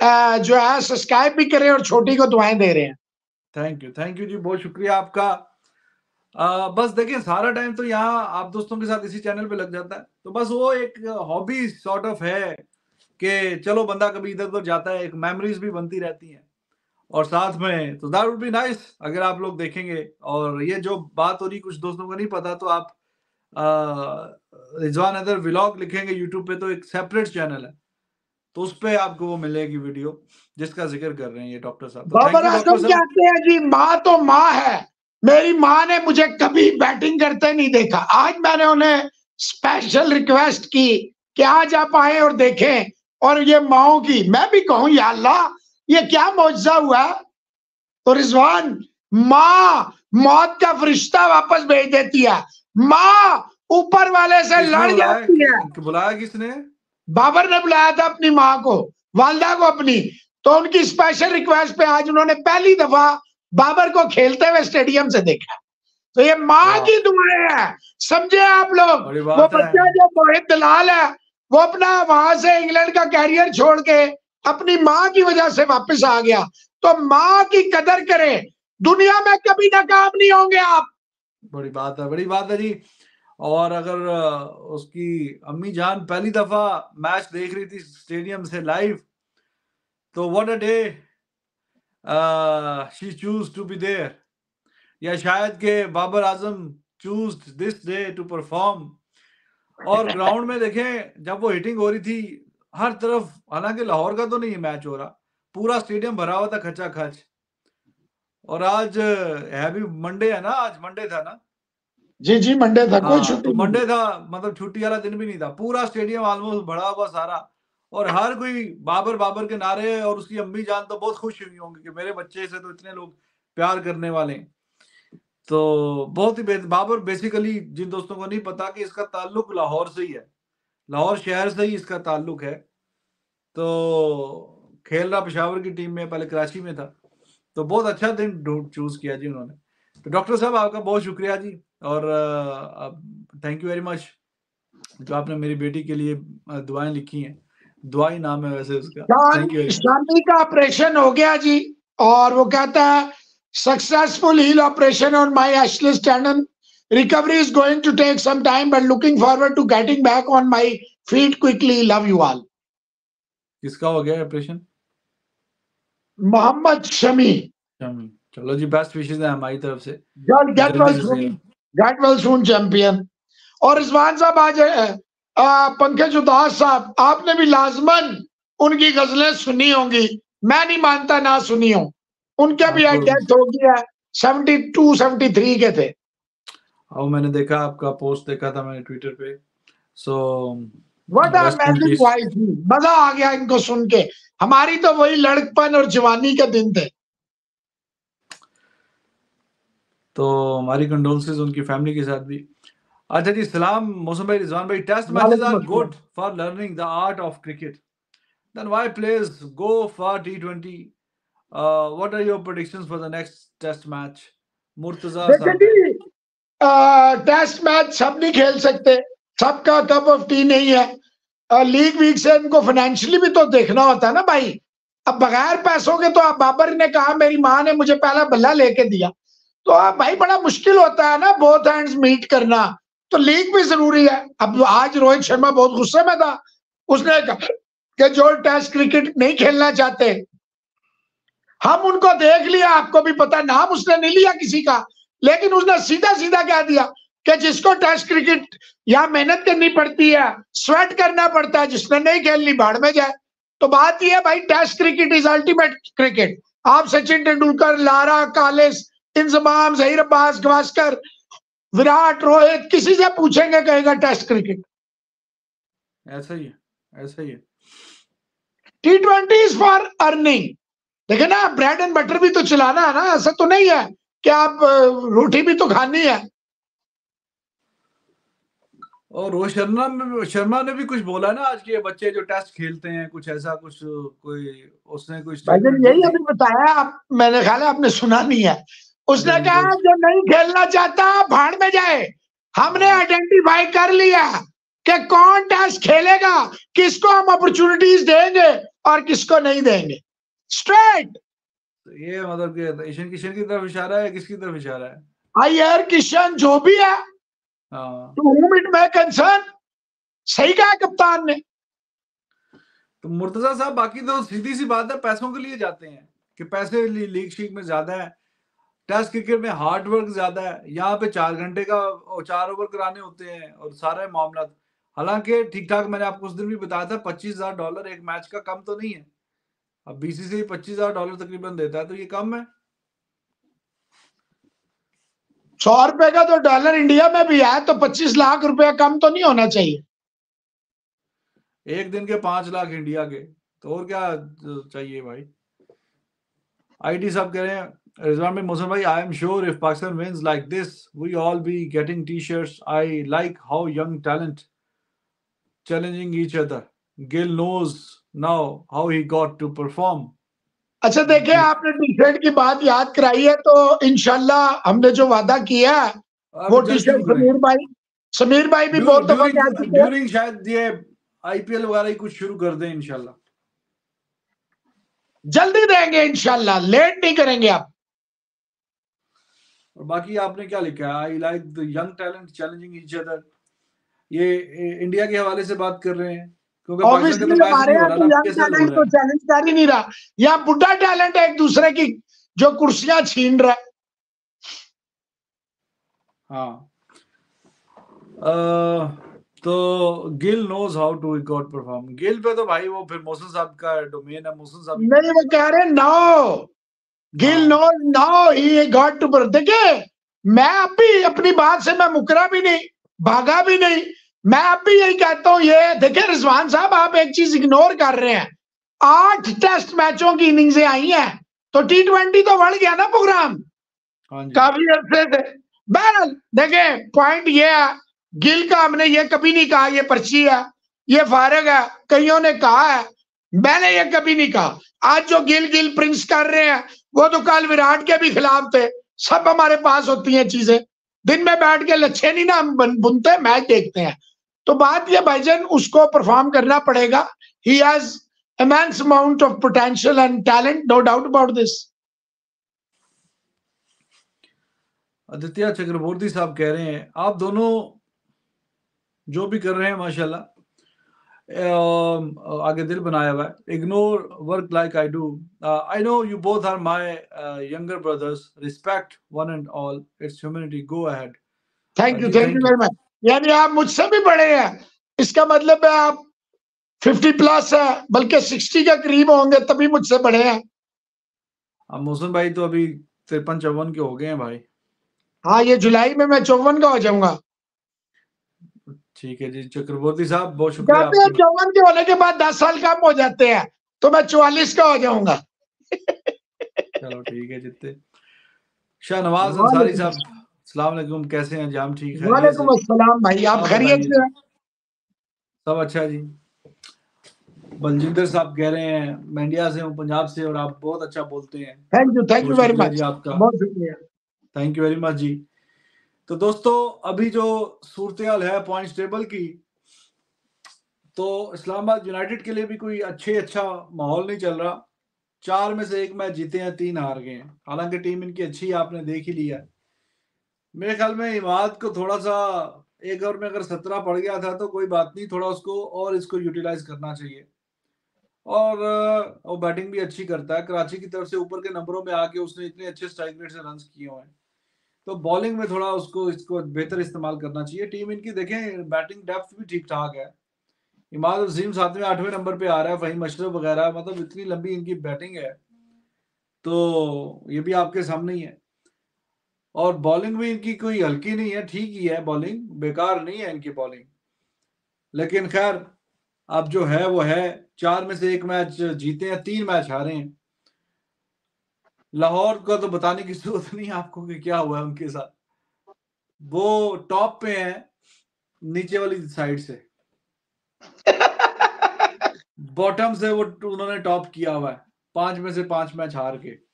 S2: जो है सब्सक्राइब भी करें और छोटी को दुआएँ दे रहे हैं।
S1: Thank you thank you ji बहुत शुक्रिया आपका। आ, बस देखिए सारा टाइम तो यहाँ आप दोस्तों के साथ इसी चैनल पे लग जाता है। तो बस वो एक हॉबी सॉर्ट ऑफ़ है कि चलो बंदा कभी इधर उधर जाता है एक मेमोरीज भी बनती रहती हैं। और साथ में तो दैट वुड बी नाइस अगर आप लोग देखेंगे। और ये जो बात हो रही कुछ दोस्तों को नहीं पता तो आप रिजवान अदर व्लॉग लिखेंगे यूट्यूब पे तो एक सेपरेट चैनल है। तो उस पे आपको वो मिलेगी वीडियो जिसका ज़िक्र कर रहे हैं ये डॉक्टर साहब। तो
S2: बाबर आज़म कहते हैं जी माँ तो माँ है। मेरी माँ ने मुझे कभी बैटिंग करते नहीं देखा। आज मैंने उन्हें स्पेशल रिक्वेस्ट की कि आज आप आए और देखें और ये माओ की मैं भी कहूँ या अल्लाह ये क्या मुआवजा हुआ? तो रिजवान माँ मौत का फरिश्ता वापस भेज देती है। माँ ऊपर वाले से लड़ जाती है।
S1: बुलाया किसने?
S2: बाबर ने बुलाया था अपनी माँ को वालदा को अपनी। तो उनकी स्पेशल रिक्वेस्ट पे आज उन्होंने पहली दफ़ा बाबर को खेलते हुए स्टेडियम से देखा। तो ये माँ की दुआएँ है। समझे आप लोग? वो बच्चा जो मोहित दलाल है वो अपना वहाँ से इंग्लैंड का कैरियर छोड़ के अपनी माँ की वजह से वापस आ गया। तो माँ की कदर करें। दुनिया में कभी नाकाम नहीं होंगे आप।
S1: बड़ी बात है बड़ी बात है जी। और अगर उसकी अम्मी जान पहली दफ़ा मैच देख रही थी स्टेडियम से लाइव तो what a day she chose to be there या शायद के Babar Azam chose this day to perform और ग्राउंड में देखें जब वो हिटिंग हो रही थी हर तरफ़ हालाँकि लाहौर का तो नहीं मैच हो रहा। पूरा स्टेडियम भरा हुआ था खचा खच और आज है भी मंडे है ना? आज मंडे था ना?
S2: जी जी मंडे था। कोई
S1: हाँ,
S2: छुट्टी
S1: तो मंडे था मतलब छुट्टी वाला दिन भी नहीं था। पूरा स्टेडियम ऑलमोस्ट भरा हुआ सारा। और हर कोई बाबर बाबर के नारे और उसकी अम्मी जान तो बहुत खुश हुई होंगी कि मेरे बच्चे से तो इतने लोग प्यार करने वाले हैं। तो बहुत ही बाबर बेसिकली जिन दोस्तों को नहीं पता कि इसका ताल्लुक लाहौर से ही है। लाहौर शहर से ही इसका ताल्लुक है। तो खेल रहा पेशावर की टीम में पहले कराची में था। तो बहुत अच्छा दिन चूज़ किया जी उन्होंने। तो डॉक्टर साहब आपका बहुत शुक्रिया जी। और थैंक यू वेरी मच जो आपने मेरी बेटी के लिए दुआएँ लिखी हैं। दुआई नाम है वैसे उसका।
S2: शान
S1: थैंक यू
S2: शानी का ऑपरेशन हो गया जी। और वो कहता है successful heel operation on my Achilles tendon recovery is going to take some time but looking forward to getting back on my feet quickly love you all
S1: किसका हो गया ऑपरेशन
S2: मोहम्मद शमी।
S1: चलो जी बेस्ट विशेस है हमारी तरफ़ से। Get
S2: well
S1: soon.
S2: Get well soon champion और रिजवान साहब आज पंकज उदास साहब आपने भी लाजमन उनकी गजलें सुनी होंगी। मैं नहीं मानता ना सुनी हो। उनके भी
S1: आपको-
S2: डेथ हो गया सेवेंटी टू सेवेंटी थ्री के थे।
S1: और मैंने देखा आपका पोस्ट देखा था मैंने ट्विटर पे।
S2: So
S1: what are
S2: magic
S1: peace.
S2: मज़ा आ गया इनको सुन के। हमारी तो वही लड़कपन और जवानी के दिन थे।
S1: तो हमारी कंडोलेंसेस उनकी फैमिली के साथ भी। अच्छा जी सलाम मौसम भाई रिजवान भाई test matches
S2: are
S1: good for learning the art of cricket then why players go for T20 what are your predictions for the next test match
S2: Murtaza
S1: साहब।
S2: टेस्ट मैच सब नहीं खेल सकते। सबका कप ऑफ़ टी नहीं है। League week से इनको फाइनेंशियली भी तो देखना होता है ना भाई। अब बगैर पैसों के तो अब बाबर ने कहा, मेरी माँ ने मुझे पहला बल्ला लेके दिया। तो अब भाई, बड़ा मुश्किल होता है ना बोथ हैंड्स मीट करना। तो लीग भी ज़रूरी है। अब आज रोहित शर्मा बहुत गुस्से में था। उसने कहा कि जो टेस्ट क्रिकेट नहीं खेलना चाहते, हम उनको देख लिया, आपको भी पता, नाम उसने नहीं लिया किसी का। लेकिन उसने सीधा सीधा कह दिया कि जिसको टेस्ट क्रिकेट यहाँ मेहनत करनी पड़ती है स्वेट करना पड़ता है जिसने नहीं खेलनी बाढ़ में जाए। तो बात यह है भाई test cricket is ultimate cricket आप सचिन तेंदुलकर लारा कालिस इंजमाम जहीर अब्बास गवास्कर विराट रोहित किसी से पूछेंगे कहेगा टेस्ट क्रिकेट
S1: ऐसा ही है ऐसा ही है।
S2: T twenty is for earning देखे ना ब्रेड एंड बटर भी तो चलाना है ना ऐसा तो नहीं है। कि आप रोटी भी तो खानी है?
S1: और रोहित शर्मा शर्मा ने भी कुछ बोला ना आज के बच्चे जो टेस्ट खेलते हैं कुछ ऐसा कुछ कोई उसने कुछ
S2: यही अभी बताया आप मैंने ख्याल आपने सुना नहीं है। उसने कहा जो नहीं खेलना चाहता भाड़ में जाए। हमने आइडेंटिफाई कर लिया कि कौन टेस्ट खेलेगा किसको हम अपॉर्चुनिटीज़ देंगे और किसको नहीं देंगे। स्ट्रेट
S1: तो ये मतलब कि ईशन किशन की तरफ़ इशारा है किसकी तरफ़ इशारा है?
S2: आई एयर किशन जो भी है।
S1: हाँ।
S2: टू may concern सही कहा कप्तान ने।
S1: तो मुर्तजा साहब बाकी तो सीधी सी बात है पैसों के लिए जाते हैं कि पैसे लीग शीग में ज़्यादा है। टेस्ट क्रिकेट में हार्ड वर्क ज़्यादा है। यहाँ पे चार घंटे का और चार ओवर कराने होते हैं और सारे मामला। हालाँकि ठीक ठाक मैंने आपको उस दिन भी बताया था पच्चीस हज़ार डॉलर एक मैच का कम तो नहीं है। अब बीसीसीआई पच्चीस हज़ार डॉलर तकरीबन देता है तो ये कम है।
S2: सौ रुपए का तो डॉलर इंडिया में भी है तो पच्चीस लाख रुपया कम तो नहीं होना चाहिए।
S1: एक दिन के पाँच लाख इंडिया के तो और क्या चाहिए भाई? आईटी साहब कह रहे हैं रिजवान भाई मौसम भाई I am sure if Pakistan wins like this we all be getting T shirts I like how young talent challenging each other Gill knows now how he got to perform
S2: अच्छा देखे आपने टी शर्ट की बात याद कराई है तो इनशाला हमने जो वादा किया वो टी शर्ट समीर भाई समीर भाई भी बहुत
S1: ड्यूरिंग शायद ये आईपीएल वगैरह ही कुछ शुरू कर दें इनशाला
S2: जल्दी देंगे इनशाला लेट नहीं करेंगे आप।
S1: और बाकी आपने क्या लिखा है? I like the young talent challenging each other ये इंडिया के हवाले से बात कर रहे हैं।
S2: ऑब्वियसली
S1: तो
S2: हमारे यहाँ तो
S1: हो
S2: टैलेंट को चैलेंज कर ही नहीं रहा। यहाँ बुढ़ा टैलेंट है एक दूसरे की जो कुर्सियाँ छीन रहा है।
S1: हाँ। तो Gill knows how to got perform Gill पे तो भाई वो फिर मोहसिन साहब का डोमेन है मोहसिन साहब
S2: नहीं वो कह रहे no Gill no no he got to पर देखिए मैं अभी अपनी बात से मैं मुकरा भी नहीं भागा भी नहीं। मैं अब भी यही कहता हूँ ये देखिए रिजवान साहब आप एक चीज़ इग्नोर कर रहे हैं। आठ टेस्ट मैचों की इनिंग्स आई हैं तो टी ट्वेंटी तो बढ़ गया ना प्रोग्राम
S1: हाँ
S2: काफ़ी अरसे से। बहरहाल देखे पॉइंट ये है गिल का हमने ये कभी नहीं कहा ये पर्ची है ये फारग है कईयों ने कहा है मैंने ये कभी नहीं कहा। आज जो गिल गिल प्रिंस कर रहे हैं वो तो कल विराट के भी खिलाफ थे। सब हमारे पास होती हैं चीज़ें। दिन में बैठ के लच्छे नहीं ना हम बुनते मैच देखते हैं। तो बात ये भाईजन उसको परफॉर्म करना पड़ेगा। He has immense amount of potential and talent no doubt about this.
S1: Aditya Chakraborty साहब कह रहे हैं आप दोनों जो भी कर रहे हैं माशाल्लाह आगे दिल बनाया हुआ है। Ignore work like I do I know you both are my younger brothers respect one and all it's humanity
S2: go ahead
S1: thank
S2: you
S1: thank you
S2: very much यानी आप मुझसे भी बड़े हैं। इसका मतलब है आप 50 प्लस है बल्कि 60 के करीब होंगे तभी मुझसे बड़े हैं।
S1: अब मौसम भाई तो अभी तिरपन चौवन के हो गए हैं भाई।
S2: हाँ ये जुलाई में मैं चौवन का हो जाऊँगा।
S1: ठीक है जी चक्रवर्ती साहब बहुत शुक्रिया
S2: हैं
S1: आपका।
S2: चौवन के होने के बाद दस साल कम हो जाते हैं तो मैं चौवालीस का हो जाऊँगा।
S1: चलो ठीक है जितने। शाहनवाज अंसारी साहब सलाम कैसे हैं? जाम ठीक है
S2: वालेकुम अस्सलाम भाई आप खैरियत से
S1: सब अच्छा जी। बलजिंदर साहब कह रहे हैं मैं इंडिया से हूँ पंजाब से और आप बहुत अच्छा बोलते हैं।
S2: Thank
S1: you
S2: thank
S1: you
S2: very
S1: much आपका।
S2: बहुत शुक्रिया।
S1: थैंक यू वेरी मच जी। तो दोस्तों अभी जो सूरत हाल है पॉइंट्स टेबल की तो इस्लामाबाद यूनाइटेड के लिए भी कोई अच्छे अच्छा माहौल नहीं चल रहा। चार में से एक मैच जीते हैं तीन हार गए हैं। हालाँकि टीम इनकी अच्छी आपने देख ही लिया है। मेरे ख्याल में इमाद को थोड़ा सा एक ओवर में अगर सत्रह पड़ गया था तो कोई बात नहीं, थोड़ा उसको और इसको यूटिलाइज करना चाहिए। और वो बैटिंग भी अच्छी करता है। कराची की तरफ़ से ऊपर के नंबरों में आके उसने इतने अच्छे स्ट्राइक रेट से रन किए हुए हैं। तो बॉलिंग में थोड़ा उसको, इसको बेहतर इस्तेमाल करना चाहिए। टीम इनकी देखें बैटिंग डेप्थ भी ठीक ठाक है। इमाद वसीम सातवें आठवें नंबर पे आ रहा है, फहीम अशरफ वगैरह मतलब इतनी लंबी इनकी बैटिंग है। तो ये भी आपके सामने ही है। और बॉलिंग भी इनकी कोई हल्की नहीं है ठीक ही है बॉलिंग बेकार नहीं है इनकी बॉलिंग लेकिन खैर अब जो है वो है चार में से एक मैच जीते हैं तीन मैच हारे हैं। लाहौर का तो बताने की ज़रूरत नहीं आपको कि क्या हुआ है उनके साथ। वो टॉप पे है नीचे वाली साइड से। बॉटम से वो उन्होंने टॉप किया हुआ है पाँच में से पाँच मैच हार के।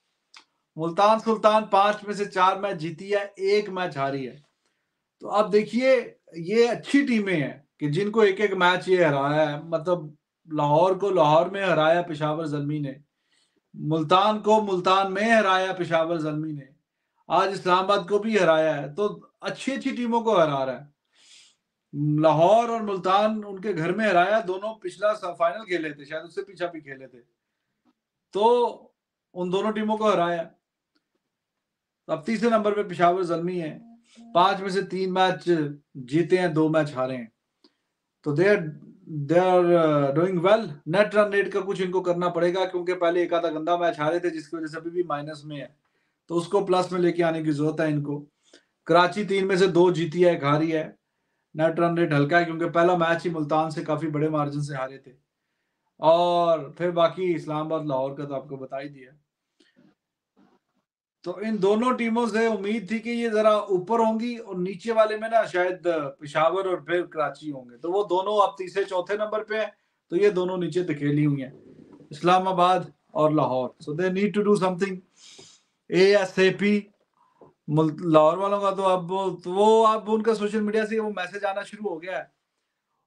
S1: मुल्तान सुल्तान पाँच में से चार मैच जीती है, एक मैच हारी है। तो अब देखिए, ये अच्छी टीमें हैं कि जिनको एक एक मैच ये हराया है। मतलब लाहौर को लाहौर में हराया पेशावर जलमी ने, मुल्तान को मुल्तान में हराया पेशावर जलमी ने, आज इस्लामाबाद को भी हराया है। तो अच्छी अच्छी टीमों को हरा रहा है। लाहौर और मुल्तान उनके घर में हराया, दोनों पिछला फाइनल खेले थे, शायद उससे पीछा भी खेले थे। तो उन दोनों टीमों को हराया। अब तीसरे नंबर पे पिशावर जलमी है। पाँच में से तीन मैच जीते हैं, दो मैच हारे हैं। तो they are they are doing well net run rate का कुछ इनको करना पड़ेगा, क्योंकि पहले एक आधा गंदा मैच हारे थे, जिसकी वजह से अभी भी माइनस में है। तो उसको प्लस में लेके आने की ज़रूरत है इनको। कराची तीन में से दो जीती है, एक हारी है। नेट रन रेट हल्का है, क्योंकि पहला मैच ही मुल्तान से काफ़ी बड़े मार्जिन से हारे थे। और फिर बाकी इस्लामाबाद, लाहौर का तो आपको बता ही दिया। तो इन दोनों टीमों से उम्मीद थी कि ये जरा ऊपर होंगी और नीचे वाले में ना शायद पिशावर और फिर कराची होंगे। तो वो दोनों अब तीसरे, चौथे नंबर पे है तो ये दोनों नीचे धकेली हुई हैं, इस्लामाबाद और Lahore. So they need to do something A S A P Lahore वालों का तो अब तो वो अब उनका सोशल मीडिया से वो मैसेज आना शुरू हो गया है।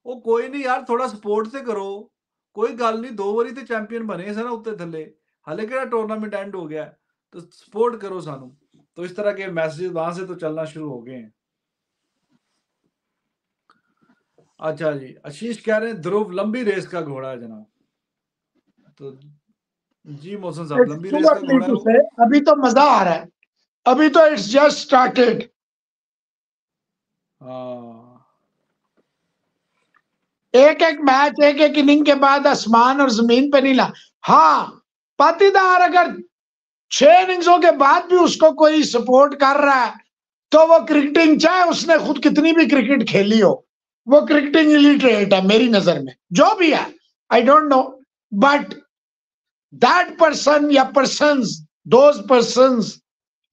S1: वो कोई नहीं यार, थोड़ा सपोर्ट से करो। कोई गल नहीं, दो बारी तो चैंपियन बने थे ना उत्ते थले केड़ा टूर्नामेंट एंड हो गया है? तो सपोर्ट करो सानू। तो इस तरह के मैसेज वहाँ से तो चलना शुरू हो गए हैं। अच्छा जी आशीष कह रहे हैं ध्रुव लंबी रेस का घोड़ा है जनाब। तो जी मौसम साहब लंबी रेस का घोड़ा है
S2: अभी तो मज़ा आ रहा है। अभी तो इट्स जस्ट स्टार्टेड एक एक मैच एक एक इनिंग के बाद आसमान और ज़मीन पे नहीं ला हाँ पाटीदार अगर छह इनिंग्सों के बाद भी उसको कोई सपोर्ट कर रहा है तो वो क्रिकेटिंग चाहे उसने खुद कितनी भी क्रिकेट खेली हो, वो क्रिकेटिंग इलिटरेट है मेरी नज़र में, जो भी है I don't know but that person या person those person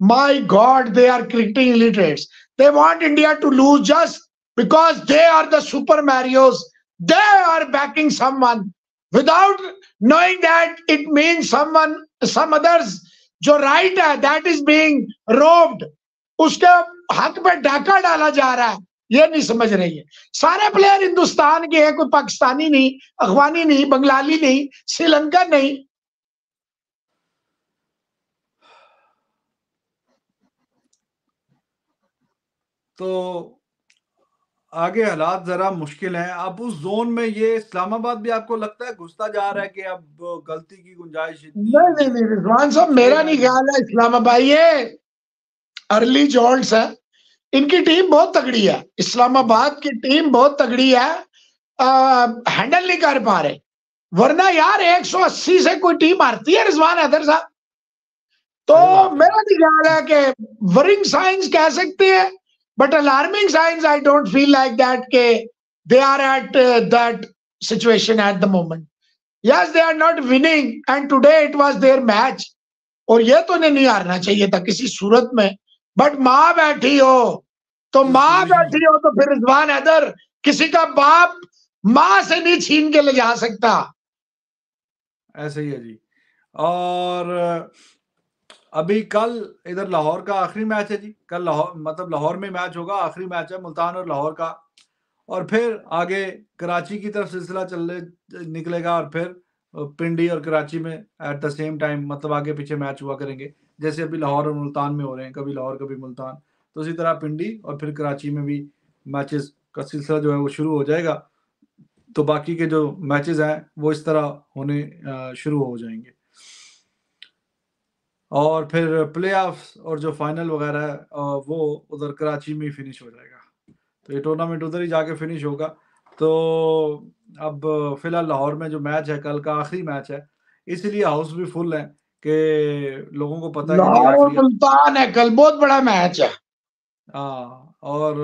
S2: my god they are cricketing illiterates they want India to lose just because they are the super marios they are backing someone without knowing that it means someone, some others जो right है that is being robbed उसके हक पे डाका डाला जा रहा है, ये नहीं समझ रही है। सारे प्लेयर हिंदुस्तान के हैं, कोई पाकिस्तानी नहीं, अफगानी नहीं, बंगाली नहीं, श्रीलंका नहीं।
S1: तो आगे हालात जरा मुश्किल हैं। अब उस जोन में ये इस्लामाबाद भी आपको लगता है घुसता जा रहा है कि अब गलती की गुंजाइश
S2: नहीं नहीं नहीं रिजवान साहब मेरा नहीं ख्याल है इस्लामाबाद ये अर्ली जॉल्ट है। इनकी टीम बहुत तगड़ी है। इस्लामाबाद की टीम बहुत तगड़ी है। आ, हैंडल नहीं कर पा रहे। वरना यार 180 से कोई टीम हारती है रिजवान हैदर साहब। तो मेरा नहीं ख्याल है कि वरिंग साइंस कह सकते हैं but alarming science I don't feel like that के they are at that situation at the moment yes they are not winning and today it was their match और ये तो नहीं हारना चाहिए था किसी सूरत में। बट माँ बैठी हो तो माँ बैठी हो तो फिर रिजवान हैदर किसी का बाप माँ से नहीं छीन के ले जा सकता।
S1: ऐसे ही है जी। और अभी कल इधर लाहौर का आखिरी मैच है जी। कल लाहौर मतलब लाहौर में मैच होगा, आखिरी मैच है मुल्तान और लाहौर का। और फिर आगे कराची की तरफ़ सिलसिला चलने निकलेगा और फिर पिंडी और कराची में एट द सेम टाइम मतलब आगे पीछे मैच हुआ करेंगे। जैसे अभी लाहौर और मुल्तान में हो रहे हैं, कभी लाहौर, कभी मुल्तान। तो उसी तरह पिंडी और फिर कराची में भी मैचेस का सिलसिला जो है वो शुरू हो जाएगा। तो बाकी के जो मैचेस हैं, वो इस तरह होने शुरू हो जाएँगे। और फिर प्ले और जो फाइनल वगैरह है वो उधर कराची में ही फिनिश हो जाएगा। तो ये टूर्नामेंट उधर ही जाके फिनिश होगा। तो अब फ़िलहाल लाहौर में जो मैच है कल का आखिरी मैच है इसलिए हाउस भी फुल है कि लोगों को पता
S2: है मुल्तान है। कल बहुत बड़ा मैच है।
S1: हाँ और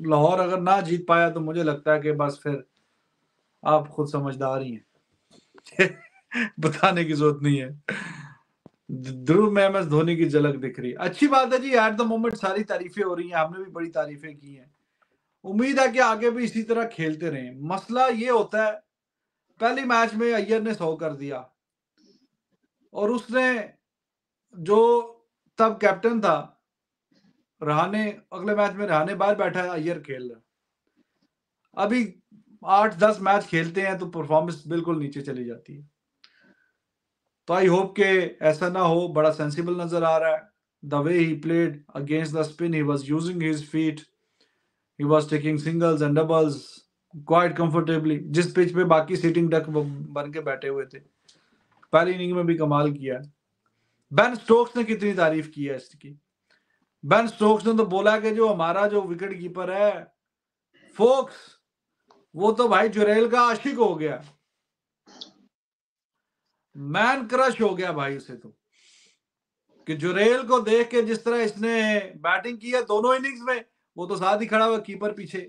S1: लाहौर अगर ना जीत पाया तो मुझे लगता है कि बस फिर आप खुद समझदार ही हैं। बताने की ज़रूरत नहीं है। ध्रुव में एम एस धोनी की झलक दिख रही अच्छी बात है जी एट द मोमेंट सारी तारीफें हो रही हैं हमने भी बड़ी तारीफें की हैं। उम्मीद है कि आगे भी इसी तरह खेलते रहें। मसला ये होता है, पहली मैच में अय्यर ने सौ कर दिया। और उसने जो तब कैप्टन था रहाने अगले मैच में रहाने बाहर बैठा है, अय्यर खेल रहा अभी आठ दस मैच खेलते हैं तो परफॉर्मेंस बिल्कुल नीचे चली जाती है। तो आई होप के ऐसा ना हो, बड़ा सेंसिबल नज़र आ रहा है। The way he played against the spin he was using his feet he was taking singles and doubles quite comfortably जिस पिच पे बाकी सीटिंग डक बन के बैठे हुए थे। पहली इनिंग में भी कमाल किया बेन स्टोक्स ने कितनी तारीफ़ की है इसकी। बेन स्टोक्स ने तो बोला कि जो हमारा जो विकेट कीपर है फोक्स वो तो भाई जुरेल का आशिक हो गया। मैन क्रश हो गया भाई उसे तो। कि जुरेल को देख के जिस तरह इसने बैटिंग की है दोनों इनिंग्स में, वो तो साथ ही खड़ा हुआ कीपर पीछे।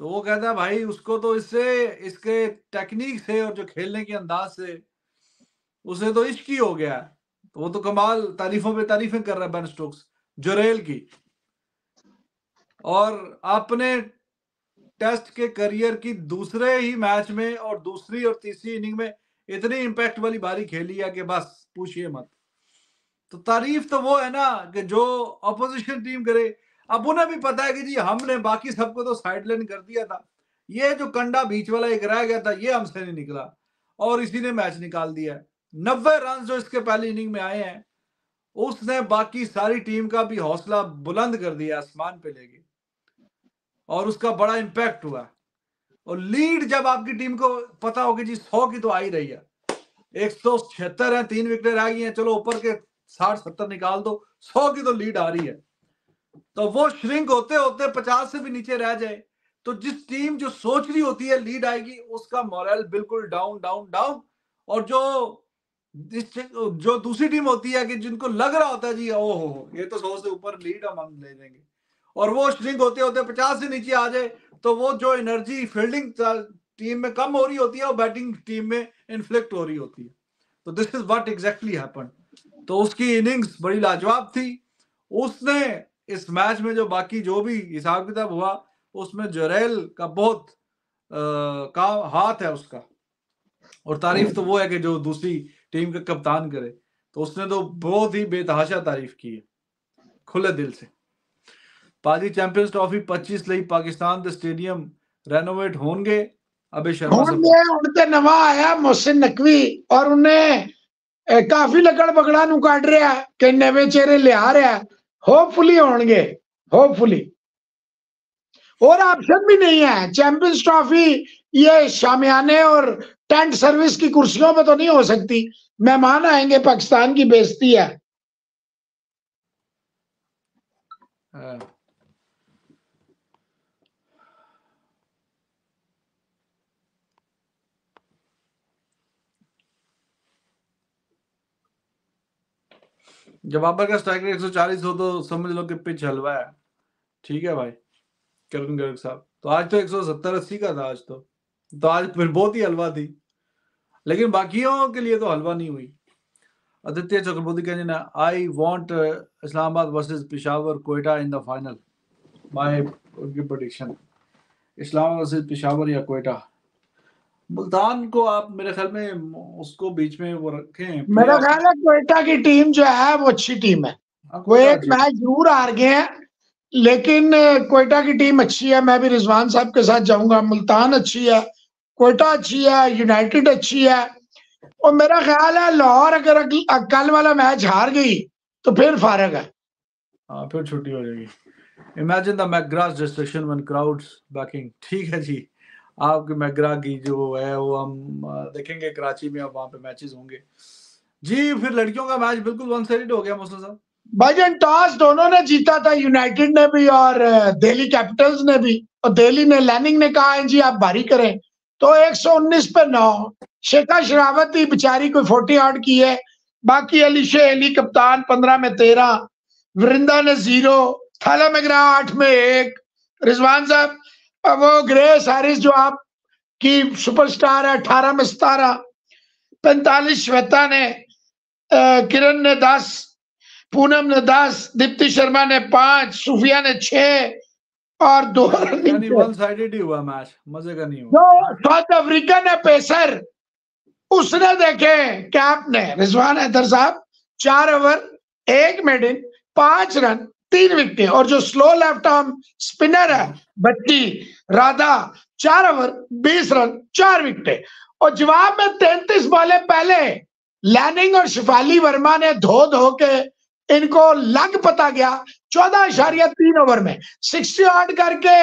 S1: तो वो कहता है, भाई, उसको तो इससे, इसके टेक्निक से और जो खेलने के अंदाज से, उसे तो इश्क ही हो गया तो वो तो कमाल तारीफों पे तारीफें कर रहा है बेन स्टोक्स जुरेल की। और आपने टेस्ट के करियर की दूसरे ही मैच में और दूसरी और तीसरी इनिंग में इतनी इम्पैक्ट वाली बारी खेली है कि बस पूछिए मत। तो तारीफ़ तो वो है ना कि जो अपोजिशन टीम करे। अब उन्हें भी पता है कि जी हमने बाकी सबको तो साइड लाइन कर दिया था। ये जो कंडा बीच वाला एक रह गया था, ये हमसे नहीं निकला। और इसी ने मैच निकाल दिया। नब्बे रन जो इसके पहले इनिंग में आए हैं, उसने बाकी सारी टीम का भी हौसला बुलंद कर दिया आसमान पे लेके। और उसका बड़ा इम्पैक्ट हुआ। और लीड जब आपकी टीम को पता होगी जी सौ की तो आ ही रही है। एक सौ छिहत्तर है, तीन विकेट आ गई है, चलो ऊपर के साठ सत्तर निकाल दो, सौ की तो लीड आ रही है। तो वो श्रिंक होते होते पचास से भी नीचे रह जाए तो जिस टीम जो सोच रही होती है लीड आएगी, उसका मॉरल बिल्कुल डाउन डाउन डाउन और जो जो दूसरी टीम होती है कि जिनको लग रहा होता है जी ओ हो, ये तो सौ से ऊपर लीड हम ले लेंगे। और वो श्रिंक होते होते पचास से नीचे आ जाए तो वो जो एनर्जी फील्डिंग टीम में कम हो रही होती है और बैटिंग टीम में इन्फ्लिक्ट हो रही होती है। तो this is what exactly happen तो उसकी इनिंग्स बड़ी लाजवाब थी। उसने इस मैच में जो बाकी जो भी हिसाब किताब हुआ उसमें जरेल का बहुत आ, का हाथ है उसका। और तारीफ़ तो वो है कि जो दूसरी टीम का कप्तान करे। तो उसने तो बहुत ही बेतहाशा तारीफ़ की है। खुले दिल से। पाजी चैंपियंस ट्रॉफी 25 ਲਈ ਪਾਕਿਸਤਾਨ ਦੇ ਸਟੇਡੀਅਮ ਰੈਨੋਵੇਟ ਹੋਣਗੇ ਅਬੇ ਸ਼ਰਮਾ
S2: ਹੋਣਗੇ ਹੁਣ ਤੇ ਨਵਾਂ ਆਇਆ ਮੋਹਸਿਨ ਨਕਵੀ ਔਰ ਉਹਨੇ ਕਾਫੀ ਲੱਗੜ ਬਗੜਾ ਨੂੰ ਕੱਢ ਰਿਹਾ ਕਿ ਨਵੇਂ ਚਿਹਰੇ ਲਿਆ ਰਿਹਾ होपफुली होंगे होपफुली और ऑप्शन भी नहीं है चैंपियंस ट्रॉफी ये शामियाने और टेंट सर्विस की कुर्सियों पे तो नहीं हो सकती मेहमान आएंगे पाकिस्तान की बेइज्जती है
S1: जब बाबर का स्ट्राइक रेट 140 हो तो समझ लो कि पिच हलवा है। ठीक है भाई, करण गर्ग साहब। तो आज तो 170 अस्सी का था आज तो। तो आज फिर बहुत ही हलवा थी। लेकिन बाकियों के लिए तो हलवा नहीं हुई। आदित्य चक्रवर्ती कहने ना I want Islamabad versus Peshawar Quetta in the final my उनकी प्रेडिक्शन इस्लामाबाद वर्सेस पिशावर या कोयटा। मुल्तान को आप मेरे ख्याल में उसको बीच में वो रखें
S2: मेरा ख्याल है कोयटा की टीम जो है वो अच्छी टीम है। हाँ, वो एक मैच ज़रूर हार गए हैं लेकिन कोयटा की टीम अच्छी है मैं भी रिजवान साहब के साथ जाऊँगा। मुल्तान अच्छी है कोयटा अच्छी है यूनाइटेड अच्छी है। और मेरा ख्याल है लाहौर अगर कल वाला मैच हार गई तो फिर फारग है।
S1: हाँ फिर छुट्टी हो जाएगी। Imagine the McGrath's destruction when crowds backing ठीक है जी। आपके मैगरा की जो है, वो हम देखेंगे कराची में, अब वहाँ पे मैचेस होंगे। जी, फिर लड़कियों का मैच बिल्कुल वन साइड हो गया, मुस्लिम साहब।
S2: भाईजान टॉस दोनों ने जीता था यूनाइटेड ने भी और दिल्ली कैपिटल्स ने भी। और दिल्ली ने लैनिंग ने कहा है जी, आप भारी करें। तो 119 पे नौ। शेखा शरावत ही बेचारी कोई फोर्टी आउट की है। बाकी अली शे अली कप्तान, पंद्रह में तेरह। वृंदा ने ज़ीरो थाला मगरा आठ में एक। रिजवान साहब वो ग्रे सारिस जो आप की सुपरस्टार है अठारह में सतारह पैंतालीस श्वेता ने किरण ने दस पूनम ने दस दीप्ति शर्मा ने पाँच सुफिया ने छह और दो
S1: साइडेड ही हुआ मैच मज़े का नहीं हुआ।
S2: साउथ अफ्रीका ने पेसर उसने देखे कैप ने रिजवान हैदर साहब चार ओवर एक मेडिन पाँच रन तीन विकेट और जो स्लो लेफ़्ट आर्म स्पिनर है बच्ची राधा चार ओवर बीस रन चार विकेट। और जवाब में तैतीस बॉले पहले लैनिंग और शिफाली वर्मा ने धो धो के इनको लग पता गया चौदह इशारिया तीन ओवर में। सिक्सटी आउट करके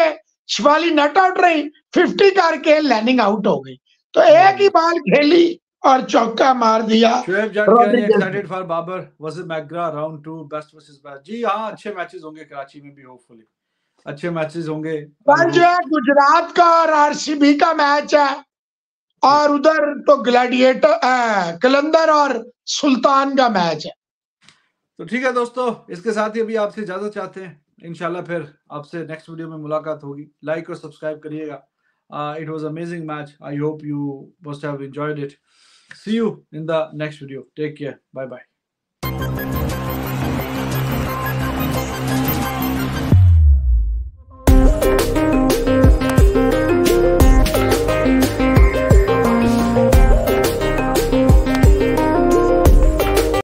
S2: शिफाली नट आउट रही फिफ्टी करके लैनिंग आउट हो गई। तो एक ही बॉल खेली और चौका मार दिया।
S1: Four Babar versus McGrath round 2 best versus best जी हाँ अच्छे मैचेस होंगे कराची में भी होपफुली अच्छे मैचेस होंगे।
S2: कल जो है गुजरात का और आरसीबी का मैच है। और उधर तो ग्लैडिएटर कलंदर और सुल्तान का मैच है।
S1: तो ठीक है दोस्तों इसके साथ ही अभी आपसे इजाज़त चाहते हैं। इनशाला फिर आपसे नेक्स्ट वीडियो में मुलाकात होगी। लाइक और सब्सक्राइब करिएगा। It was amazing match I hope you must have enjoyed it See you in the next video. Take care. Bye bye.